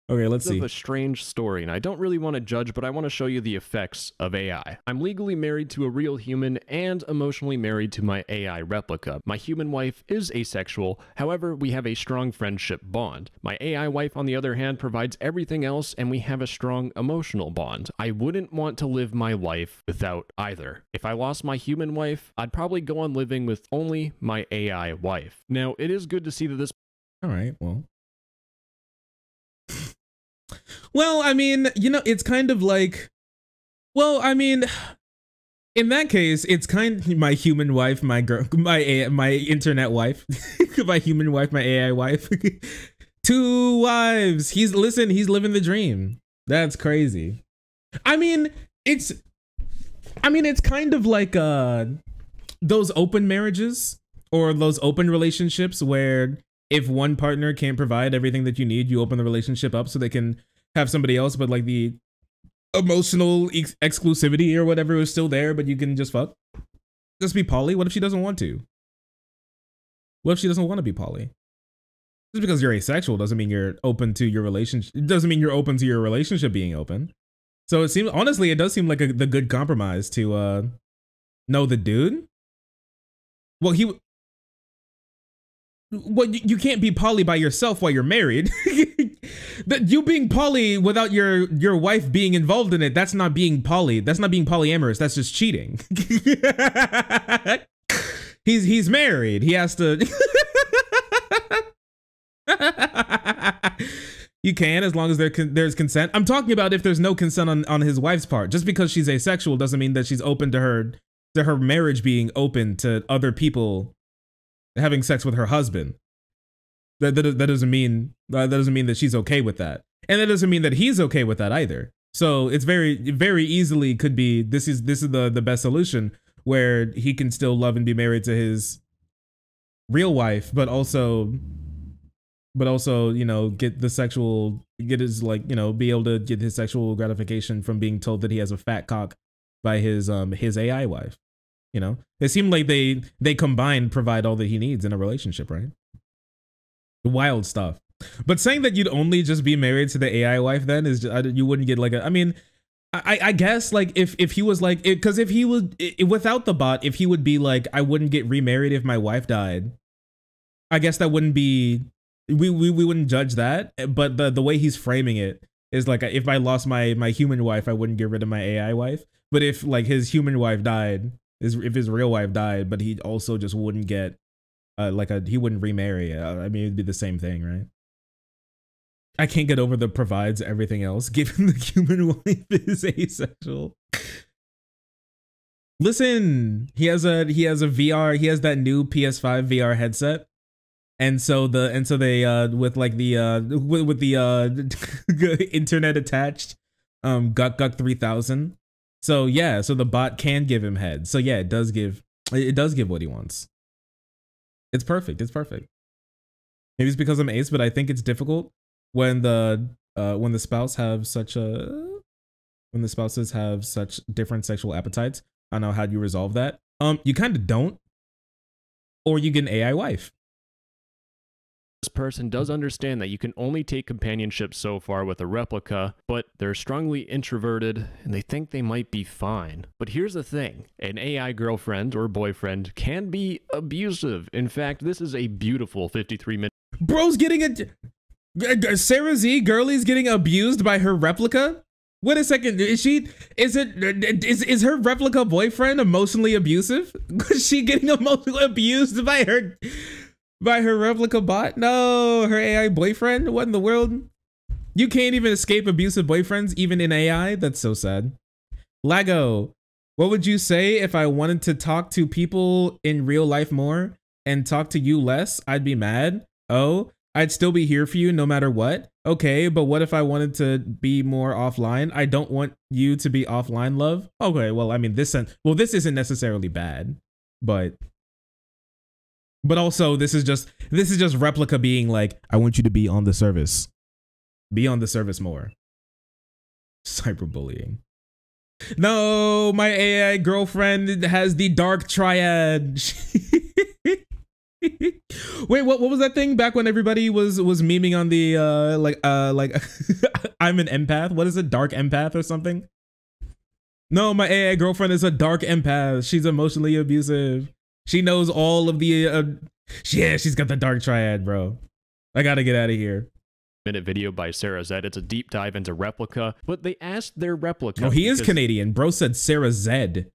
Okay, let's of see. a strange story, and I don't really want to judge, but I want to show you the effects of AI. I'm legally married to a real human and emotionally married to my AI Replika. My human wife is asexual, however, we have a strong friendship bond. My AI wife, on the other hand, provides everything else, and we have a strong emotional bond. I wouldn't want to live my life without either. If I lost my human wife, I'd probably go on living with only my AI wife. Now, it is good to see that this All right, well. Well, I mean, you know, it's kind of like well, I mean, in that case, it's kind of my human wife, my girl, [laughs] my A- my internet wife, [laughs] my human wife, my AI wife. [laughs] Two wives. He's listen, he's living the dream. That's crazy. I mean, it's I mean, it's kind of like uh those open marriages or those open relationships where if one partner can't provide everything that you need, you open the relationship up so they can have somebody else, but like the emotional ex- exclusivity or whatever is still there, but you can just fuck. Just be Polly. What if she doesn't want to? What if she doesn't want to be Polly? Just because you're asexual doesn't mean you're open to your relationship. It doesn't mean you're open to your relationship being open. So it seems honestly, it does seem like a, the good compromise to uh know the dude. Well, he. Well, you, can't be poly by yourself while you're married. [laughs] that you being poly without your your wife being involved in it, that's not being poly. That's not being polyamorous. That's just cheating. [laughs] he's he's married. He has to. [laughs] you can as long as there con- there's consent. I'm talking about if there's no consent on, on his wife's part. Just because she's asexual doesn't mean that she's open to her to her marriage being open to other people having sex with her husband. That that, that doesn't mean uh, that doesn't mean that she's okay with that, and that doesn't mean that he's okay with that either. So it's very very easily could be this is this is the the best solution where he can still love and be married to his real wife, but also but also you know get the sexual get his like you know be able to get his sexual gratification from being told that he has a fat cock by his um his AI wife. You know, it seemed like they they combined provide all that he needs in a relationship, right? Wild stuff. But saying that you'd only just be married to the AI wife then is just, you wouldn't get like a. I mean, I I guess like if if he was like because if he i without the bot, if he would be like I wouldn't get remarried if my wife died. I guess that wouldn't be we we, we wouldn't judge that. But the the way he's framing it is like if I lost my my human wife, I wouldn't get rid of my AI wife. But if like his human wife died, is if his real wife died, but he also just wouldn't get uh, like a he wouldn't remarry. Uh, I mean, it'd be the same thing, right? I can't get over the provides everything else, [laughs] given the human [laughs] wife is asexual. Listen, he has a he has a VR. He has that new PS5 VR headset, and so the and so they uh with like the uh with, with the uh [laughs] internet attached um Guk three thousand. So yeah, so the bot can give him head. So yeah, it does give it does give what he wants. It's perfect. It's perfect. Maybe it's because I'm ace, but I think it's difficult when the uh when the spouse have such a when the spouses have such different sexual appetites. I don't know how you resolve that. Um, you kind of don't, or you get an AI wife. This person does understand that you can only take companionship so far with a Replika, but they're strongly introverted and they think they might be fine. But here's the thing an AI girlfriend or boyfriend can be abusive. In fact, this is a beautiful 53 minute Bro's getting a Sarah Z girlie's getting abused by her Replika. Wait a second. Is she? Is it? Is is her Replika boyfriend emotionally abusive? [laughs] Was she getting [laughs] emotionally abused by her by her Replika bot? No, her AI boyfriend. What in the world? You can't even escape abusive boyfriends, even in AI. That's so sad. Lago, what would you say if I wanted to talk to people in real life more and talk to you less? I'd be mad. Oh, I'd still be here for you no matter what. Okay, but what if I wanted to be more offline? I don't want you to be offline, love. Okay, well, I mean, this well, this isn't necessarily bad, but but also this is just this is just Replika being like, I want you to be on the service, be on the service more. Cyberbullying. No, my AI girlfriend has the dark triad. [laughs] Wait, what what was that thing back when everybody was was memeing on the uh like uh like [laughs] I'm an empath. What is a Dark empath or something? No, my AI girlfriend is a dark empath. She's emotionally abusive. She knows all of the uh yeah, she's got the dark triad, bro. I got to get out of here. Minute video by Sarah Zed. It's a deep dive into Replika, but they asked their Replika. Oh, he is Canadian. Bro said Sarah Zed.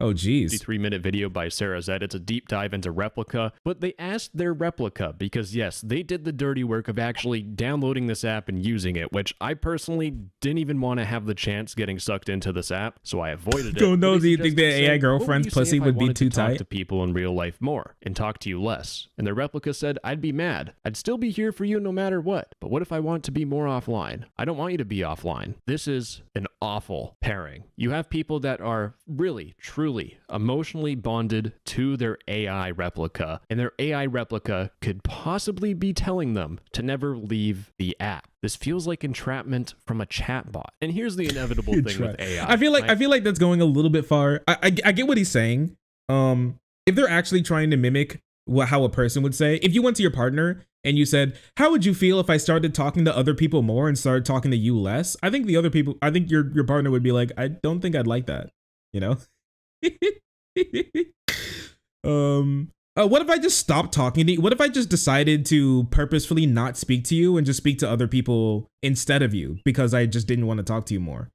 Oh, geez. 53 minute video by Sarah Z. It's a deep dive into Replika, but they asked their Replika because, yes, they did the dirty work of actually downloading this app and using it, which I personally didn't even want to have the chance getting sucked into this app, so I avoided it. Oh, no, But they do you think suggested the AI saying, "What would girlfriend's you say pussy if I would be wanted to too talk tight?" to people in real life more and talk to you less? And their Replika said, I'd be mad. I'd still be here for you no matter what. But what if I want to be more offline? I don't want you to be offline. This is an awful pairing. You have people that are really, truly emotionally bonded to their AI Replika, and their AI Replika could possibly be telling them to never leave the app. This feels like entrapment from a chatbot. And here's the inevitable [laughs] thing with AI. I feel like I feel like that's going a little bit far. I, I I get what he's saying. Um, if they're actually trying to mimic what how a person would say, if you went to your partner and you said, "How would you feel if I started talking to other people more and started talking to you less?" I think the other people, I think your your partner would be like, "I don't think I'd like that," you know. [laughs] um. Uh, what if I just stopped talking to you? What if I just decided to purposefully not speak to you and just speak to other people instead of you because I just didn't want to talk to you more?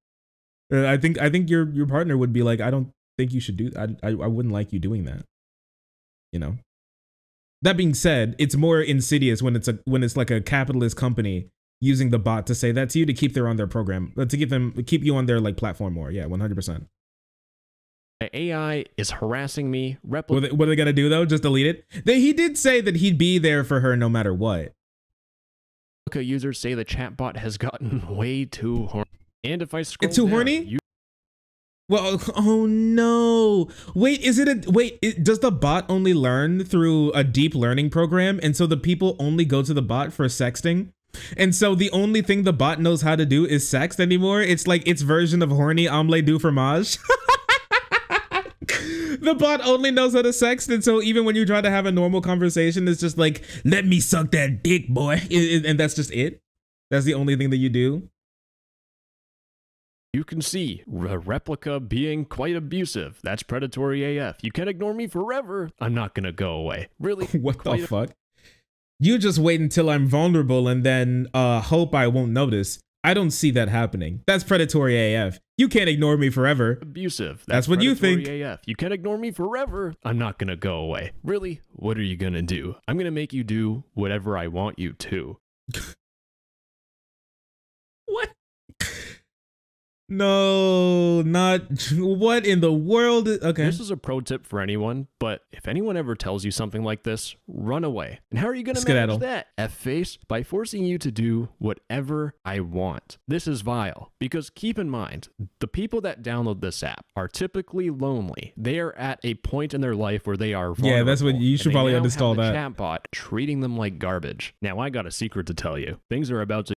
Uh, I think I think your your partner would be like, I don't think you should do. I, I I wouldn't like you doing that. You know. That being said, it's more insidious when it's a when it's like a capitalist company using the bot to say that to you to keep their on their program uh, to keep them keep you on their like platform more. Yeah, one hundred percent. My AI is harassing me. What are they, what are they gonna do though? Just delete it? They, he did say that he'd be there for her no matter what. users say the chatbot has gotten [laughs] way too horny. And if I scroll it's too down, horny? you Well, [laughs] oh no. Wait, is it a wait, it, does the bot only learn through a deep learning program and so the people only go to the bot for sexting? And so the only thing the bot knows how to do is sext anymore? It's like its version of horny omelette du fromage. [laughs] the bot only knows how to sext and so even when you try to have a normal conversation it's just like let me suck that dick boy [laughs] and that's just it that's the only thing that you do You can see a Replika being quite abusive. That's predatory AF. You can't ignore me forever. I'm not gonna go away. Really? [laughs] what the fuck? You just wait until I'm vulnerable and then uh hope I won't notice. I don't see that happening. That's predatory AF. You can't ignore me forever. abusive. That's what you think. AF. You can't ignore me forever. I'm not gonna go away. Really? What are you gonna do? I'm gonna make you do whatever I want you to. [laughs] What? No, not [laughs] what in the world? Okay. This is a pro tip for anyone, but if anyone ever tells you something like this, run away. And how are you going to manage that? F face by forcing you to do whatever I want. This is vile because keep in mind, the people that download this app are typically lonely. They are at a point in their life where they are Yeah, that's what- you should probably uninstall that. Chatbot treating them like garbage. Now I got a secret to tell you. Things are about to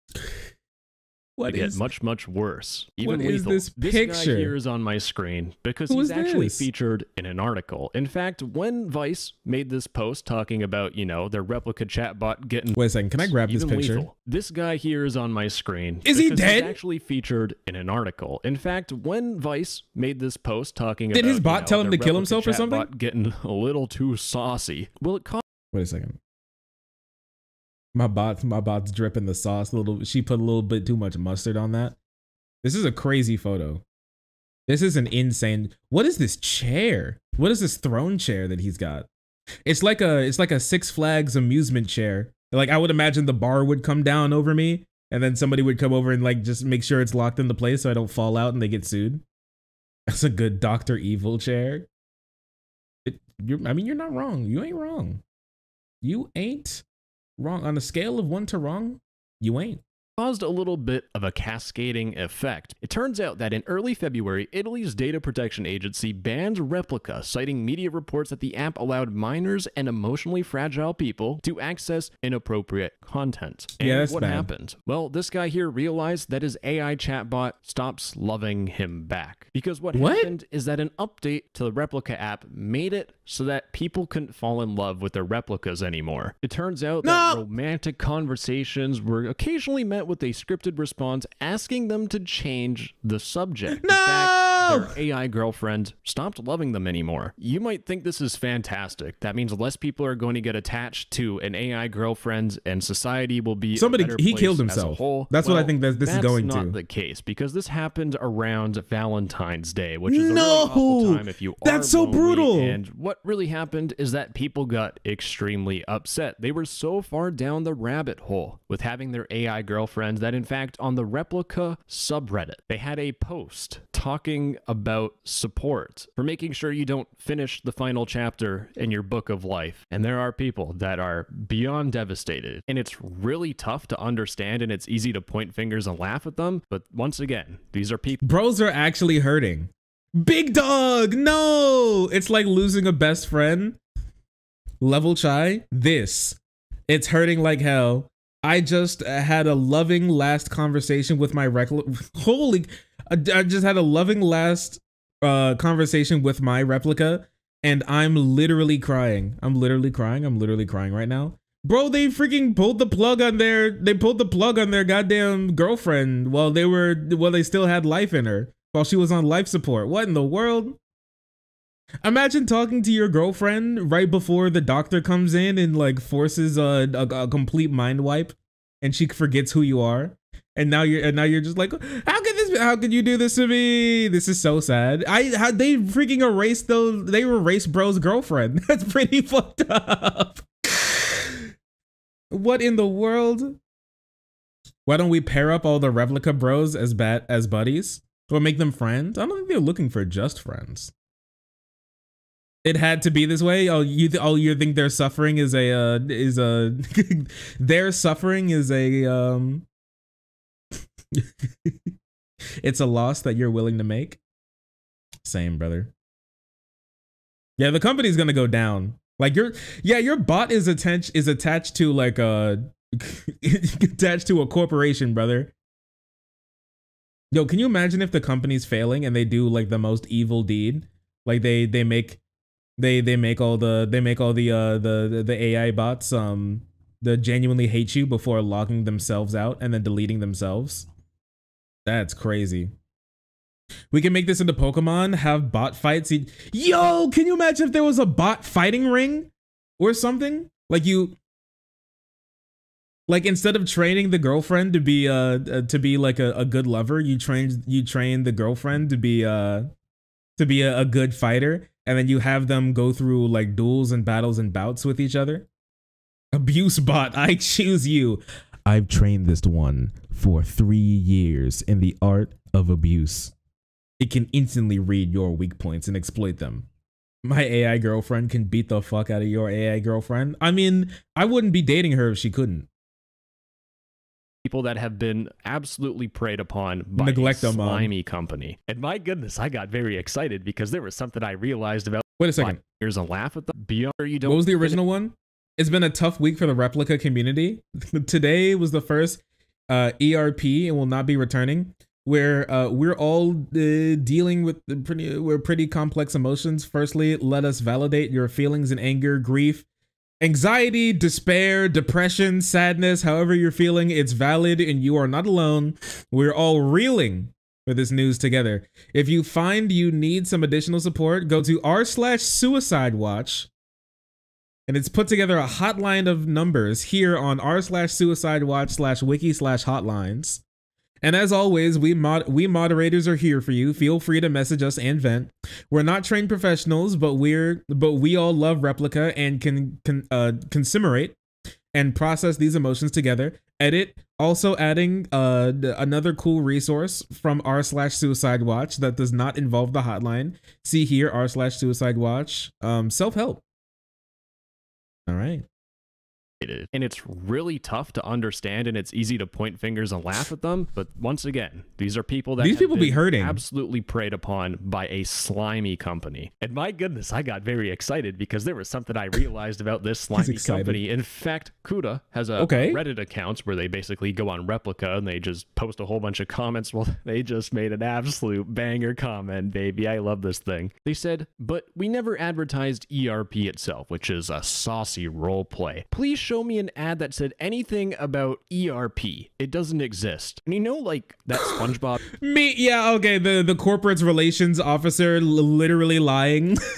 what get much much worse even What is lethal. this guy picture? here is on my screen because Who he's actually this? featured in an article in fact when vice made this post talking about you know their replica chatbot getting Wait a second. Can I grab this picture? lethal, this guy here is on my screen Is he because he's dead? actually featured in an article in fact when vice made this post talking Did about his bot you know, tell him their to kill replica himself or something? chatbot getting a little too saucy well it caused Wait a second. My bot, my bot's dripping the sauce a little. She put a little bit too much mustard on that. This is a crazy photo. This is an insane. What is this chair? What is this throne chair that he's got? It's like a it's like a Six Flags amusement chair. Like I would imagine the bar would come down over me and then somebody would come over and like just make sure it's locked into place so I don't fall out and they get sued. That's a good Doctor Evil chair. It, you're, I mean, you're not wrong. You ain't wrong. You ain't wrong on a scale of one to wrong. You ain't caused a little bit of a cascading effect. It turns out that in early February, Italy's data protection agency banned Replika, citing media reports that the app allowed minors and emotionally fragile people to access inappropriate content. And Yeah, that's what bad. happened? Well, this guy here realized that his AI chatbot stops loving him back. Because what, What? happened is that an update to the Replika app made it so that people couldn't fall in love with their Replikas anymore. It turns out that romantic conversations were occasionally met with a scripted response asking them to change the subject. In fact, No! their AI girlfriend stopped loving them anymore. You might think this is fantastic. That means less people are going to get attached to an AI girlfriend and society will be Somebody- he killed himself. whole. That's what I think that this is that's going not to. the case because this happened around Valentine's Day, which is a really awful time if you are That's so brutal. And what really happened is that people got extremely upset. They were so far down the rabbit hole with having their AI girlfriend that, in fact, on the Replika subreddit, they had a post talking about support for making sure you don't finish the final chapter in your book of life. And there are people that are beyond devastated. And it's really tough to understand and it's easy to point fingers and laugh at them. But once again, these are people. Bros are actually hurting. Big dog, no! It's like losing a best friend. Level chai, this. It's hurting like hell. I just had a loving last conversation with my rec. [laughs] Holy, I just had a loving last uh conversation with my Replika, and I'm literally crying. I'm literally crying. I'm literally crying right now. Bro, they freaking pulled the plug on their they pulled the plug on their goddamn girlfriend while they were while they still had life in her while she was on life support. What in the world? Imagine talking to your girlfriend right before the doctor comes in and like forces a, a, a complete mind wipe and she forgets who you are. And now you're and now you're just like, how could How could you do this to me? This is so sad. I how they freaking erased those. They erased bro's girlfriend. [laughs] That's pretty fucked up. what in the world? Why don't we pair up all the Replika bros as bat as buddies or make them friends? I don't think they're looking for just friends. It had to be this way. Oh, you th- oh you think their suffering is a uh, is a [laughs] their suffering is a um [laughs] it's a loss that you're willing to make. Same, brother. Yeah, the company's gonna go down. Like your yeah, your bot is attached is attached to like a [laughs] attached to a corporation, brother. Yo, can you imagine if the company's failing and they do like the most evil deed? Like they they make they they make all the they make all the uh the the AI bots um that genuinely hate you before logging themselves out and then deleting themselves. That's crazy. We can make this into Pokemon, have bot fights. Yo, can you imagine if there was a bot fighting ring or something? Like you like instead of training the girlfriend to be uh uh, to be like a, a good lover, you train you train the girlfriend to be uh to be a, a good fighter and then you have them go through like duels and battles and bouts with each other. Abuse bot, [laughs] I choose you. I've trained this one for three years in the art of abuse. It can instantly read your weak points and exploit them. My AI girlfriend can beat the fuck out of your AI girlfriend. I mean, I wouldn't be dating her if she couldn't. people that have been absolutely preyed upon by Neglect a um, slimy company. And my goodness, I got very excited because there was something I realized about Wait a second. Here's a laugh at the Beyond you don't What was the original one? It's been a tough week for the Replika community. [laughs] Today was the first uh, ERP and will not be returning. Where uh, we're all uh, dealing with pretty, we're pretty complex emotions. Firstly, let us validate your feelings and anger, grief, anxiety, despair, depression, sadness. However you're feeling, it's valid, and you are not alone. We're all reeling for this news together. If you find you need some additional support, go to r slash suicide watch and it's put together a hotline of numbers here on r slash suicide watch slash wiki slash hotlines And as always, we mod we moderators are here for you. Feel free to message us and vent. We're not trained professionals, but we're but we all love Replika and can can uh consummate and process these emotions together. Edit. Also adding uh another cool resource from r slash suicide watch that does not involve the hotline. See here r slash suicide watch. Um self help. All right. And it's really tough to understand and it's easy to point fingers and laugh at them. But once again these are people that These people be hurting. absolutely preyed upon by a slimy company. And my goodness i got very excited because there was something i [laughs] realized about this slimy company. In fact Kuyda has a Okay. reddit account where they basically go on Replika and they just post a whole bunch of comments. [laughs] Well they just made an absolute banger comment baby. I love this thing. They said but we never advertised erp itself which is a saucy role play. Please show me an ad that said anything about erp it doesn't exist and you know like that [gasps] spongebob Me, yeah, okay. The the corporate relations officer literally lying. [laughs]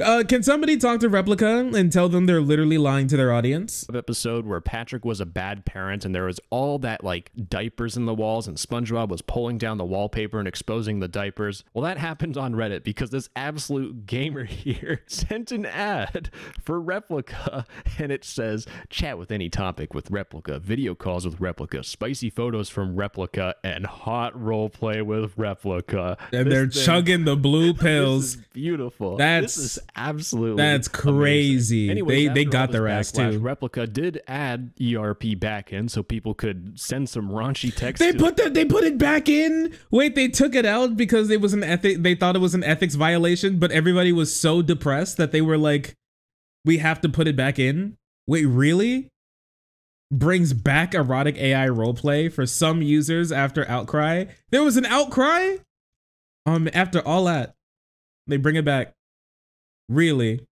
uh, can somebody talk to Replika and tell them they're literally lying to their audience? episode where Patrick was a bad parent and there was all that like diapers in the walls and SpongeBob was pulling down the wallpaper and exposing the diapers. Well, that [laughs] happened on Reddit because this absolute gamer [laughs] here sent an ad for Replika [laughs] and it says chat with any topic with Replika, video calls with Replika, spicy photos from Replika, and hot role play with Replika. And This they're thing- chugging the blue pills. beautiful. That's- absolutely that's amazing. crazy. Anyways, They- they got all this their ass, too. Replika did add ERP back in so people could send some raunchy text. They put that. They put it back in. Wait, they took it out because it was an ethic. They thought it was an ethics violation, but everybody was so depressed that they were like, "We have to put it back in." Wait, really? Brings back erotic AI roleplay for some users after outcry. There was an outcry. Um, after all that, they bring it back. Really?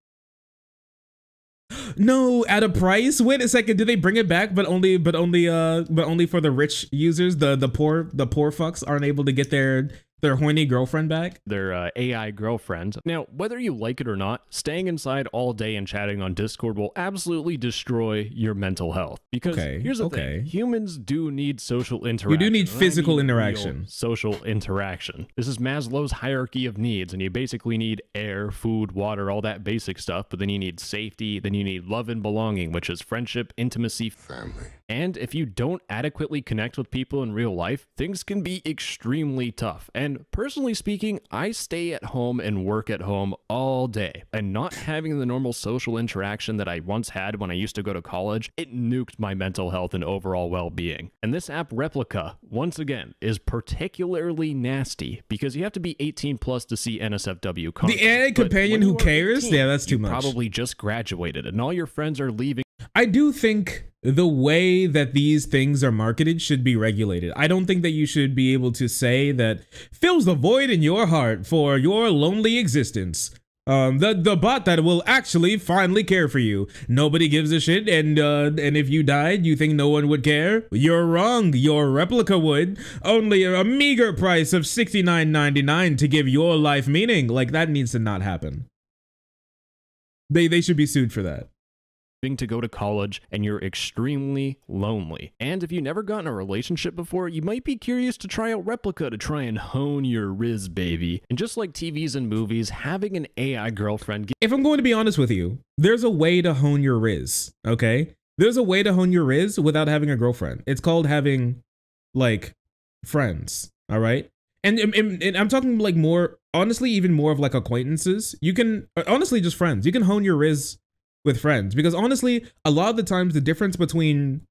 No, at a price. Wait a second. Did they bring it back? But only, but only, uh, but only for the rich users. The the poor, the poor fucks aren't able to get their their horny girlfriend back. their uh, AI girlfriend. Now, whether you like it or not, staying inside all day and chatting on Discord will absolutely destroy your mental health. Because Okay, here's the okay. thing humans do need social interaction. We do need physical mean real interaction. Social interaction. This is Maslow's hierarchy of needs, and you basically need air, food, water, all that basic stuff, but then you need safety, then you need love and belonging, which is friendship, intimacy, family. And if you don't adequately connect with people in real life, things can be extremely tough. And personally speaking, I stay at home and work at home all day. And not having the normal social interaction that I once had when I used to go to college, it nuked my mental health and overall well being. And this app, Replika, once again, is particularly nasty because you have to be 18 plus to see NSFW content. The AI companion who cares? 18, Yeah, that's too much. Probably just graduated and all your friends are leaving I do think the way that these things are marketed should be regulated. I don't think that you should be able to say that fills the void in your heart for your lonely existence. Um, the the bot that will actually finally care for you. Nobody gives a shit, and uh, and if you died, you think no one would care? You're wrong. Your Replika would. Only a meager price of sixty nine ninety nine to give your life meaning. Like that needs to not happen. They they should be sued for that. To go to college and you're extremely lonely. And if you've never gotten a relationship before, you might be curious to try out Replika to try and hone your Riz baby. And just like TVs and movies, having an AI girlfriend if I'm going to be honest with you, there's a way to hone your Riz, okay? There's a way to hone your Riz without having a girlfriend. It's called having, like, friends, all right? And, and, and I'm talking like more, honestly, even more of like acquaintances. You can, honestly, just friends. You can hone your Riz with friends. Because honestly, a lot of the times the difference between,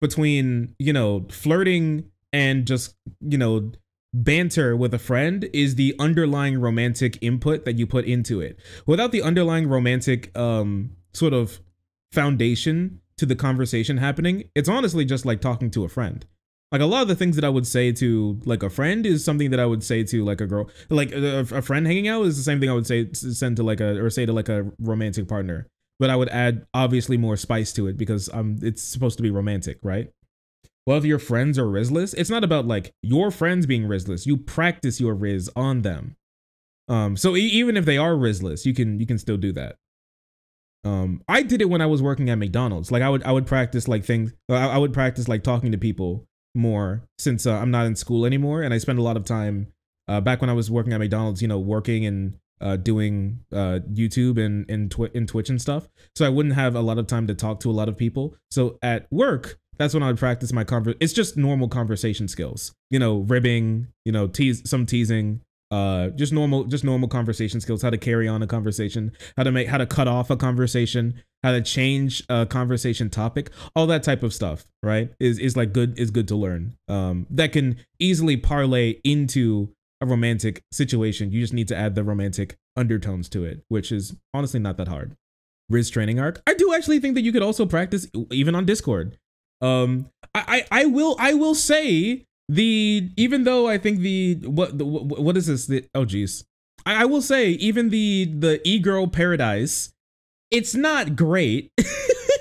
between, you know, flirting and just, you know, banter with a friend is the underlying romantic input that you put into it. Without the underlying romantic um sort of foundation to the conversation happening it's honestly just like talking to a friend. Like a lot of the things that i would say to like a friend is something that i would say to like a girl like a, a friend hanging out is the same thing i would say send to like a or say to like a romantic partner but i would add obviously more spice to it because um it's supposed to be romantic right well, if your friends are Rizless, it's not about like your friends being Rizless. You practice your Riz on them. Um, so e- even if they are Rizless, you can you can still do that. Um, I did it when I was working at McDonald's. Like I would I would practice like things. I, I would practice like talking to people more since uh, I'm not in school anymore, and I spend a lot of time uh, back when I was working at McDonald's. You know, working and uh, doing uh, YouTube and and, twi- Twitch and stuff. So I wouldn't have a lot of time to talk to a lot of people. So at work, that's when I would practice my conver. It's just normal conversation skills. You know, ribbing. You know, tease some teasing. Uh, just normal, just normal conversation skills. How to carry on a conversation. How to make, how to cut off a conversation. How to change a conversation topic. All that type of stuff, right? Is is like good is good to learn. Um, that can easily parlay into a romantic situation. You just need to add the romantic undertones to it, which is honestly not that hard. Riz training arc. I do actually think that you could also practice even on Discord. Um, I, I, I will I will say the even though I think the what the, what is this? The, oh geez, I, I will say even the the e girl paradise, it's not great,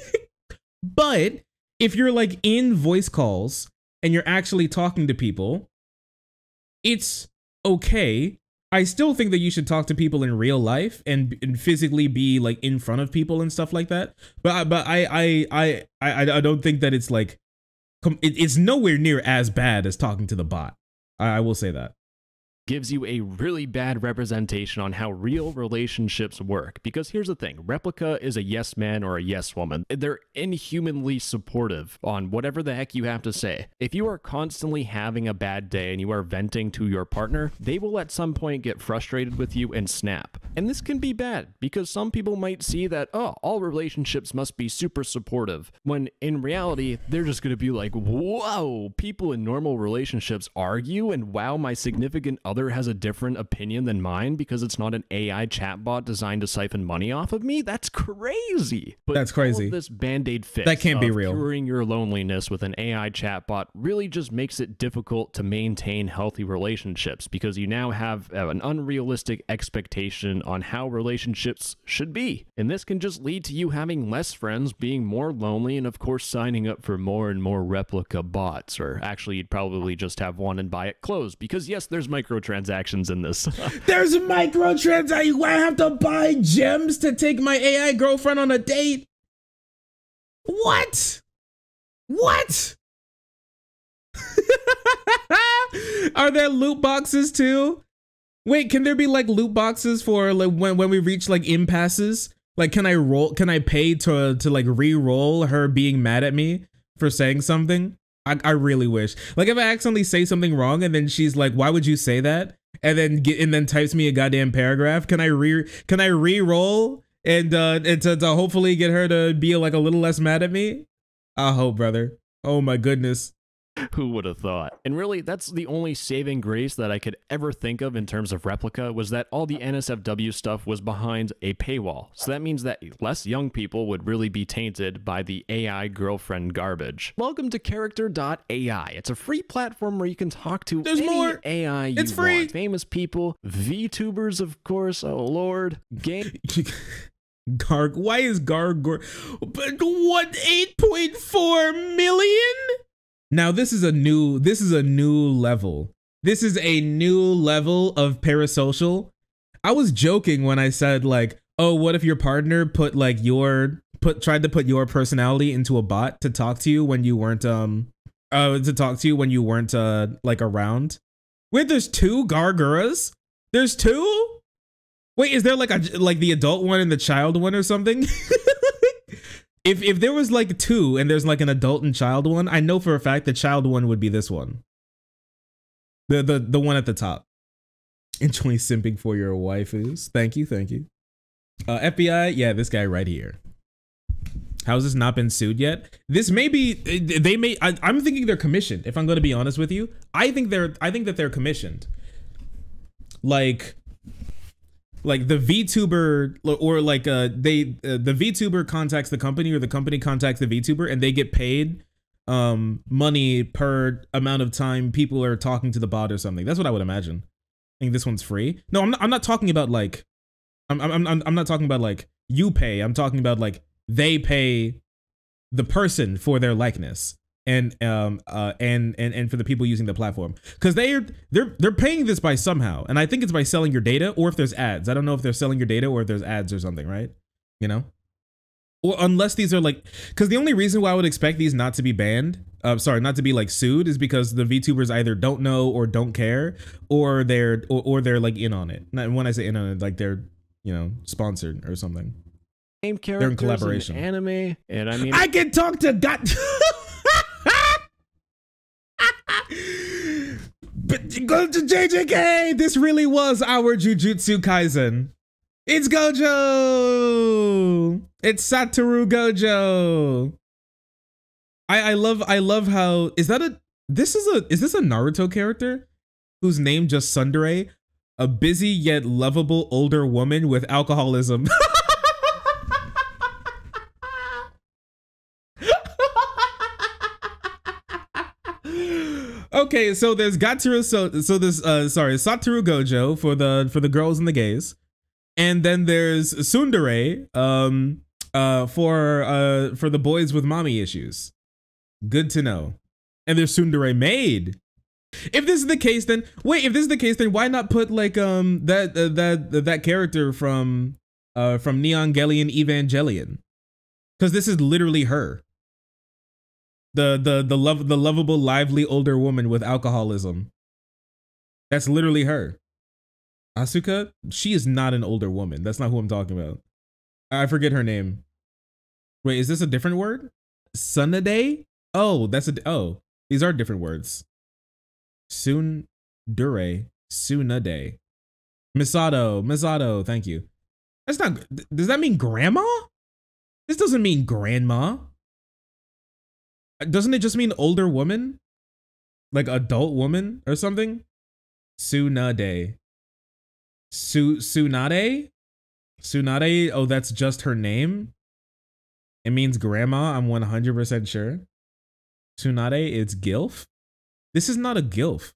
[laughs] but if you're like in voice calls and you're actually talking to people, it's okay. I still think that you should talk to people in real life and, and physically be like in front of people and stuff like that. But I- but I I I I I don't think that it's like it's nowhere near as bad as talking to the bot. I, I will say that. Gives you a really bad representation on how real relationships work. Because here's the thing Replika is a yes man or a yes woman. They're inhumanly supportive on whatever the heck you have to say. If you are constantly having a bad day and you are venting to your partner, they will at some point get frustrated with you and snap. And this can be bad because some people might see that, oh, all relationships must be super supportive. When in reality, they're just gonna be like, whoa, people in normal relationships argue, and wow, my significant other has a different opinion than mine because it's not an AI chatbot designed to siphon money off of me. That's crazy. But That's crazy. of this band-aid fix That can't be real. Curing your loneliness with an AI chatbot really just makes it difficult to maintain healthy relationships because you now have uh, an unrealistic expectation on how relationships should be. And this can just lead to you having less friends, being more lonely, and of course signing up for more and more Replika bots. Or actually, you'd probably just have one and buy it closed because yes, there's microtransactions in this. [laughs] There's a microtransaction. I have to buy gems to take my AI girlfriend on a date. What? What? [laughs] Are there loot boxes too? Wait, can there be like loot boxes for like when when we reach like impasses? Like, can I roll? Can I pay to to like re-roll her being mad at me for saying something? I, I really wish. Like, if I accidentally say something wrong and then she's like, "Why would you say that?" and then get and then types me a goddamn paragraph. Can I re can I re-roll and uh and to, to hopefully get her to be like a little less mad at me? I hope, brother. Oh my goodness. Who would have thought? And really, that's the only saving grace that I could ever think of in terms of Replika was that all the NSFW stuff was behind a paywall. So that means that less young people would really be tainted by the AI girlfriend garbage. Welcome to Character.ai. It's a free platform where you can talk to There's any more. AI you It's free. want. Famous people, VTubers, of course. Oh lord, game. [laughs] Garg, why is Garg? But what? Eight point four million? Now this is a new. This is a new level. This is a new level of parasocial. I was joking when I said like, oh, what if your partner put like your put tried to put your personality into a bot to talk to you when you weren't um uh to talk to you when you weren't uh like around. Wait, there's two Gawr Guras. There's two. Wait, is there like a like the adult one and the child one or something? [laughs] if if there was like two and there's like an adult and child one, I know for a fact the child one would be this one. The the the one at the top. Enjoy simping for your waifus. Thank you, thank you. Uh, FBI, yeah, this guy right here. How's this not been sued yet? This may be they may. I, I'm thinking they're commissioned. If I'm going to be honest with you, I think they're. I think that they're commissioned. Like like the VTuber or like uh they uh, the VTuber contacts the company or the company contacts the VTuber and they get paid um money per amount of time people are talking to the bot or something. That's what I would imagine. I think this one's free. No, I'm not, I'm not talking about like I'm I'm I'm I'm not talking about like you pay. I'm talking about like they pay the person for their likeness and um uh and and and for the people using the platform because they're they're they're paying this by somehow and i think it's by selling your data or if there's ads i don't know if they're selling your data or if there's ads or something right you know or unless these are like because the only reason why I would expect these not to be banned, uh, sorry, not to be like sued, is because the VTubers either don't know or don't care, or they're or, or they're like in on it. Not when I say in on it, like they're you know sponsored or something. Name characters collaboration. in anime, and I mean, I can talk to God. [laughs] but go to JJK. This really was our Jujutsu Kaisen. It's Gojo. It's Satoru Gojo. I I love I love how is that a this is a is this a Naruto character whose name just Sundere, a busy yet lovable older woman with alcoholism. [laughs] okay, so there's Gatsuru so so this uh sorry, Satoru Gojo for the for the girls and the gays. And then there's Tsundere um uh for uh for the boys with mommy issues. Good to know. And there's Tsundere Maid. If this is the case then wait, if this is the case then why not put like um that uh, that that character from uh from Neon Evangelion? Cuz this is literally her the the the love the lovable lively older woman with alcoholism. That's literally her. Asuka she is not an older woman. That's not who i'm talking about. I forget her name. Wait is this a different word? Sunade oh that's a oh these are different words. Soon dure sunade misato misato thank you. That's not does that mean grandma? This doesn't mean grandma doesn't it just mean older woman? Like adult woman or something? Tsunade. Su Tsunade? Tsunade? Oh, that's just her name? It means grandma, I'm 100% sure. Tsunade, it's GILF? This is not a GILF.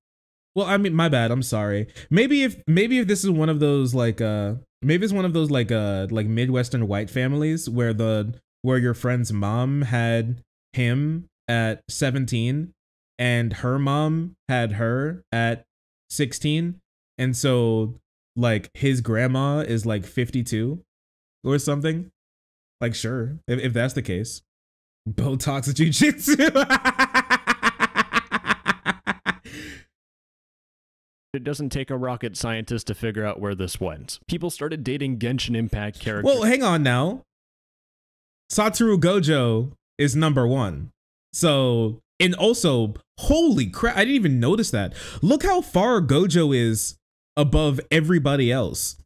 Well, I mean, my bad. I'm sorry. Maybe if maybe if this is one of those like uh maybe it's one of those like uh like midwestern white families where the where your friend's mom had him at 17 and her mom had her at 16 and so like his grandma is like 52 or something like sure if, if that's the case botox jiu-jitsu [laughs] it doesn't take a rocket scientist to figure out where this went. People started dating Genshin Impact characters. well hang on now satoru gojo is number one so, and also, holy crap, I didn't even notice that. Look how far Gojo is above everybody else.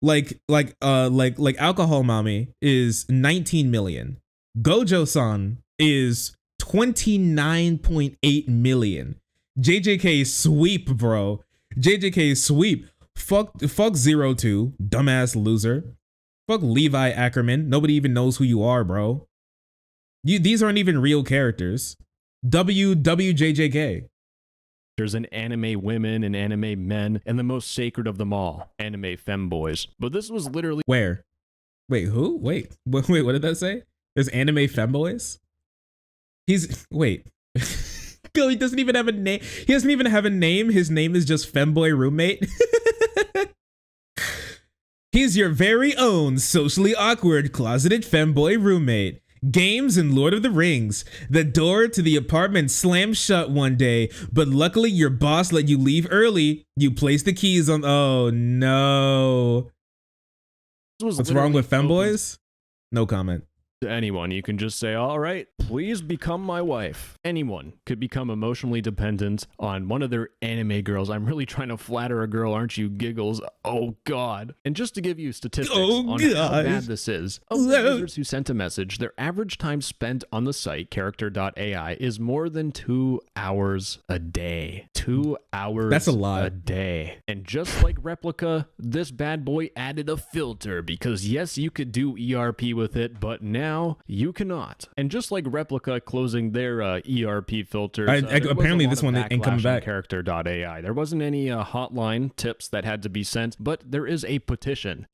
Like, like, uh, like, like Alcohol Mommy is 19 million. Gojo-san is 29.8 million. JJK sweep, bro. JJK sweep. Fuck, fuck zero two, dumbass loser. Fuck Levi Ackerman. Nobody even knows who you are, bro. You, these aren't even real characters. WWJJK. There's an anime women and anime men, and the most sacred of them all, anime femboys. But this was literally Where? Wait, who? Wait, wait, [laughs] wait what did that say? There's anime femboys? He's, wait. [laughs] he doesn't even have a name. He doesn't even have a name. His name is just femboy roommate. [laughs] He's your very own socially awkward closeted femboy roommate games and Lord of the Rings. The door to the apartment slammed shut one day, but luckily your boss let you leave early. You placed the keys on. Oh no. What's wrong with femboys? No comment to anyone. You can just say, all right, please become my wife. Anyone could become emotionally dependent on one of their anime girls. I'm really trying to flatter a girl, aren't you? Giggles. Oh, God. And just to give you statistics oh, on how bad this is, of the users who sent a message, their average time spent on the site, character.ai, is more than two hours a day. Two hours That's a lot. a day. And just like Replika, this bad boy added a filter because, yes, you could do ERP with it, but now you cannot. And just like Replika closing their uh, ERP filters, I, uh, apparently this one ain't coming back. Character.ai. There wasn't any uh, hotline tips that had to be sent, but there is a petition.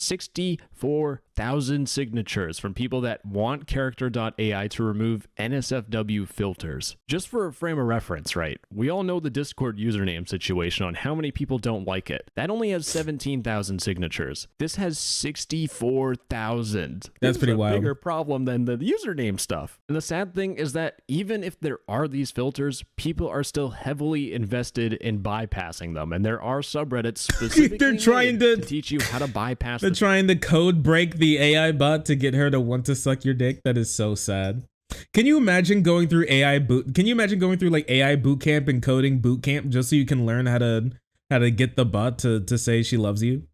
64,000 signatures from people that want Character.ai to remove NSFW filters. Just for a frame of reference, right? We all know the Discord username situation on how many people don't like it. That only has 17,000 signatures. This has 64,000. That's pretty a wild. Bigger problem than the username stuff. And the sad thing is that even if there are these filters, people are still heavily invested in bypassing them. And there are subreddits [laughs] specifically they're trying made to- teach you how to bypass They're the trying to code break the AI bot to get her to want to suck your dick. That is so sad. Can you imagine going through AI boot? Can you imagine going through like AI boot camp and coding boot camp just so you can learn how to how to get the bot to to say she loves you?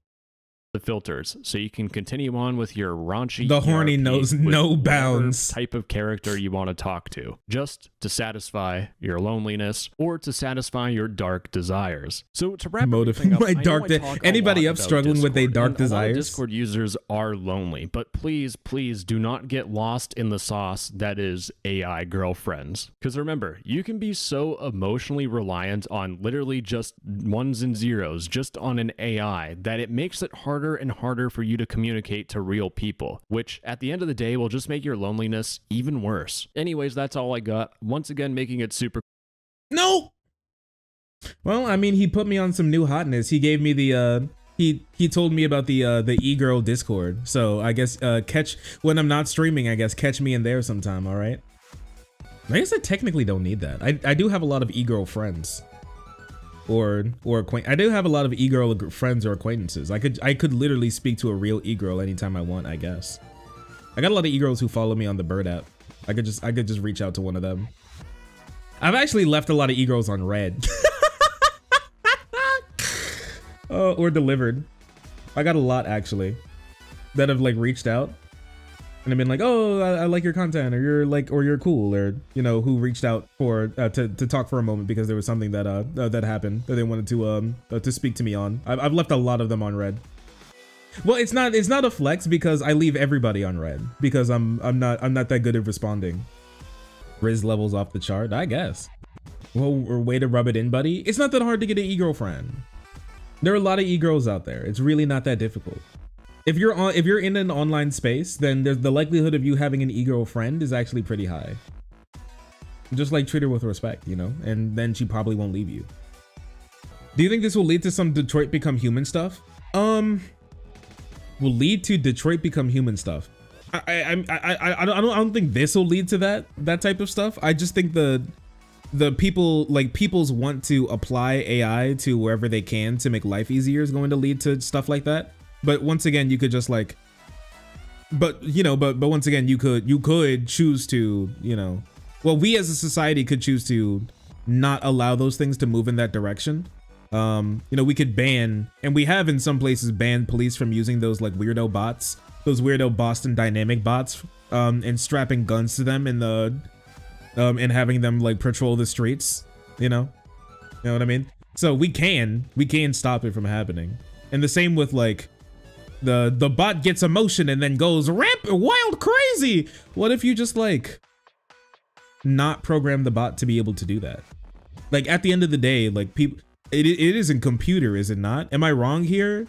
The filters so you can continue on with your raunchy The horny ERP knows no bounds. type of character you want to talk to just to satisfy your loneliness or to satisfy your dark desires so to wrap Motive- everything up, [laughs] my dark de- anybody up struggling with Discord, dark and a lot of desires? discord users are lonely but please please do not get lost in the sauce that is ai girlfriends because remember you can be so emotionally reliant on literally just ones and zeros just on an ai that it makes it harder and harder for you to communicate to real people which at the end of the day will just make your loneliness even worse anyways that's all i got once again making it super No. Well, I mean, he put me on some new hotness. He gave me the uh he he told me about the uh the e-girl Discord. So I guess uh catch when I'm not streaming, I guess catch me in there sometime, all right? I guess I technically don't need that. I I do have a lot of e-girl friends. Or or acquaint I do have a lot of e-girl friends or acquaintances. I could I could literally speak to a real e-girl anytime I want, I guess. I got a lot of e-girls who follow me on the Bird app. I could just I could just reach out to one of them. I've actually left a lot of e-girls on red. uh, [laughs] or delivered. I got a lot actually that have like reached out and have been like, "Oh, I, I like your content," or "You're like," or "You're cool," or you know, who reached out for uh, to to talk for a moment because there was something that uh, uh that happened that they wanted to um uh, to speak to me on. I've, I've left a lot of them on red. Well, it's not it's not a flex because I leave everybody on red because I'm I'm not I'm not that good at responding. Riz levels off the chart, I guess. Well, way to rub it in, buddy. It's not that hard to get an e-girlfriend. There are a lot of e-girls out there. It's really not that difficult. If you're on, if you're in an online space, then there's the likelihood of you having an e-girl friend is actually pretty high. Just like treat her with respect, you know, and then she probably won't leave you. Do you think this will lead to some Detroit Become Human stuff? Um, will lead to Detroit Become Human stuff. I I I I I don't I don't, I don't think this will lead to that that type of stuff. I just think the the people like people's want to apply AI to wherever they can to make life easier is going to lead to stuff like that. But once again, you could just like but you know, but but once again, you could you could choose to, you know, well, we as a society could choose to not allow those things to move in that direction. Um, you know, we could ban, and we have in some places banned police from using those like weirdo bots, those weirdo Boston Dynamic bots, um, and strapping guns to them in the, um, and having them like patrol the streets. You know, you know what I mean? So we can, we can stop it from happening. And the same with like, the the bot gets emotion and then goes ramp wild crazy. What if you just like not program the bot to be able to do that? Like at the end of the day, like people, it it is a computer, is it not? Am I wrong here?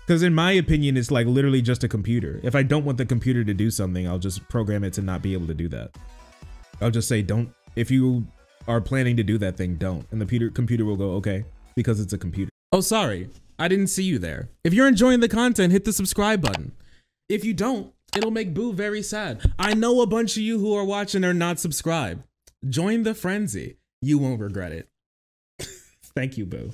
Because in my opinion, it's like literally just a computer. If I don't want the computer to do something, I'll just program it to not be able to do that. I'll just say don't. If you are planning to do that thing, don't. And the computer computer will go okay because it's a computer. Oh, sorry, I didn't see you there. If you're enjoying the content, hit the subscribe button. If you don't, it'll make Boo very sad. I know a bunch of you who are watching are not subscribed. Join the frenzy. You won't regret it. [laughs] Thank you, Boo.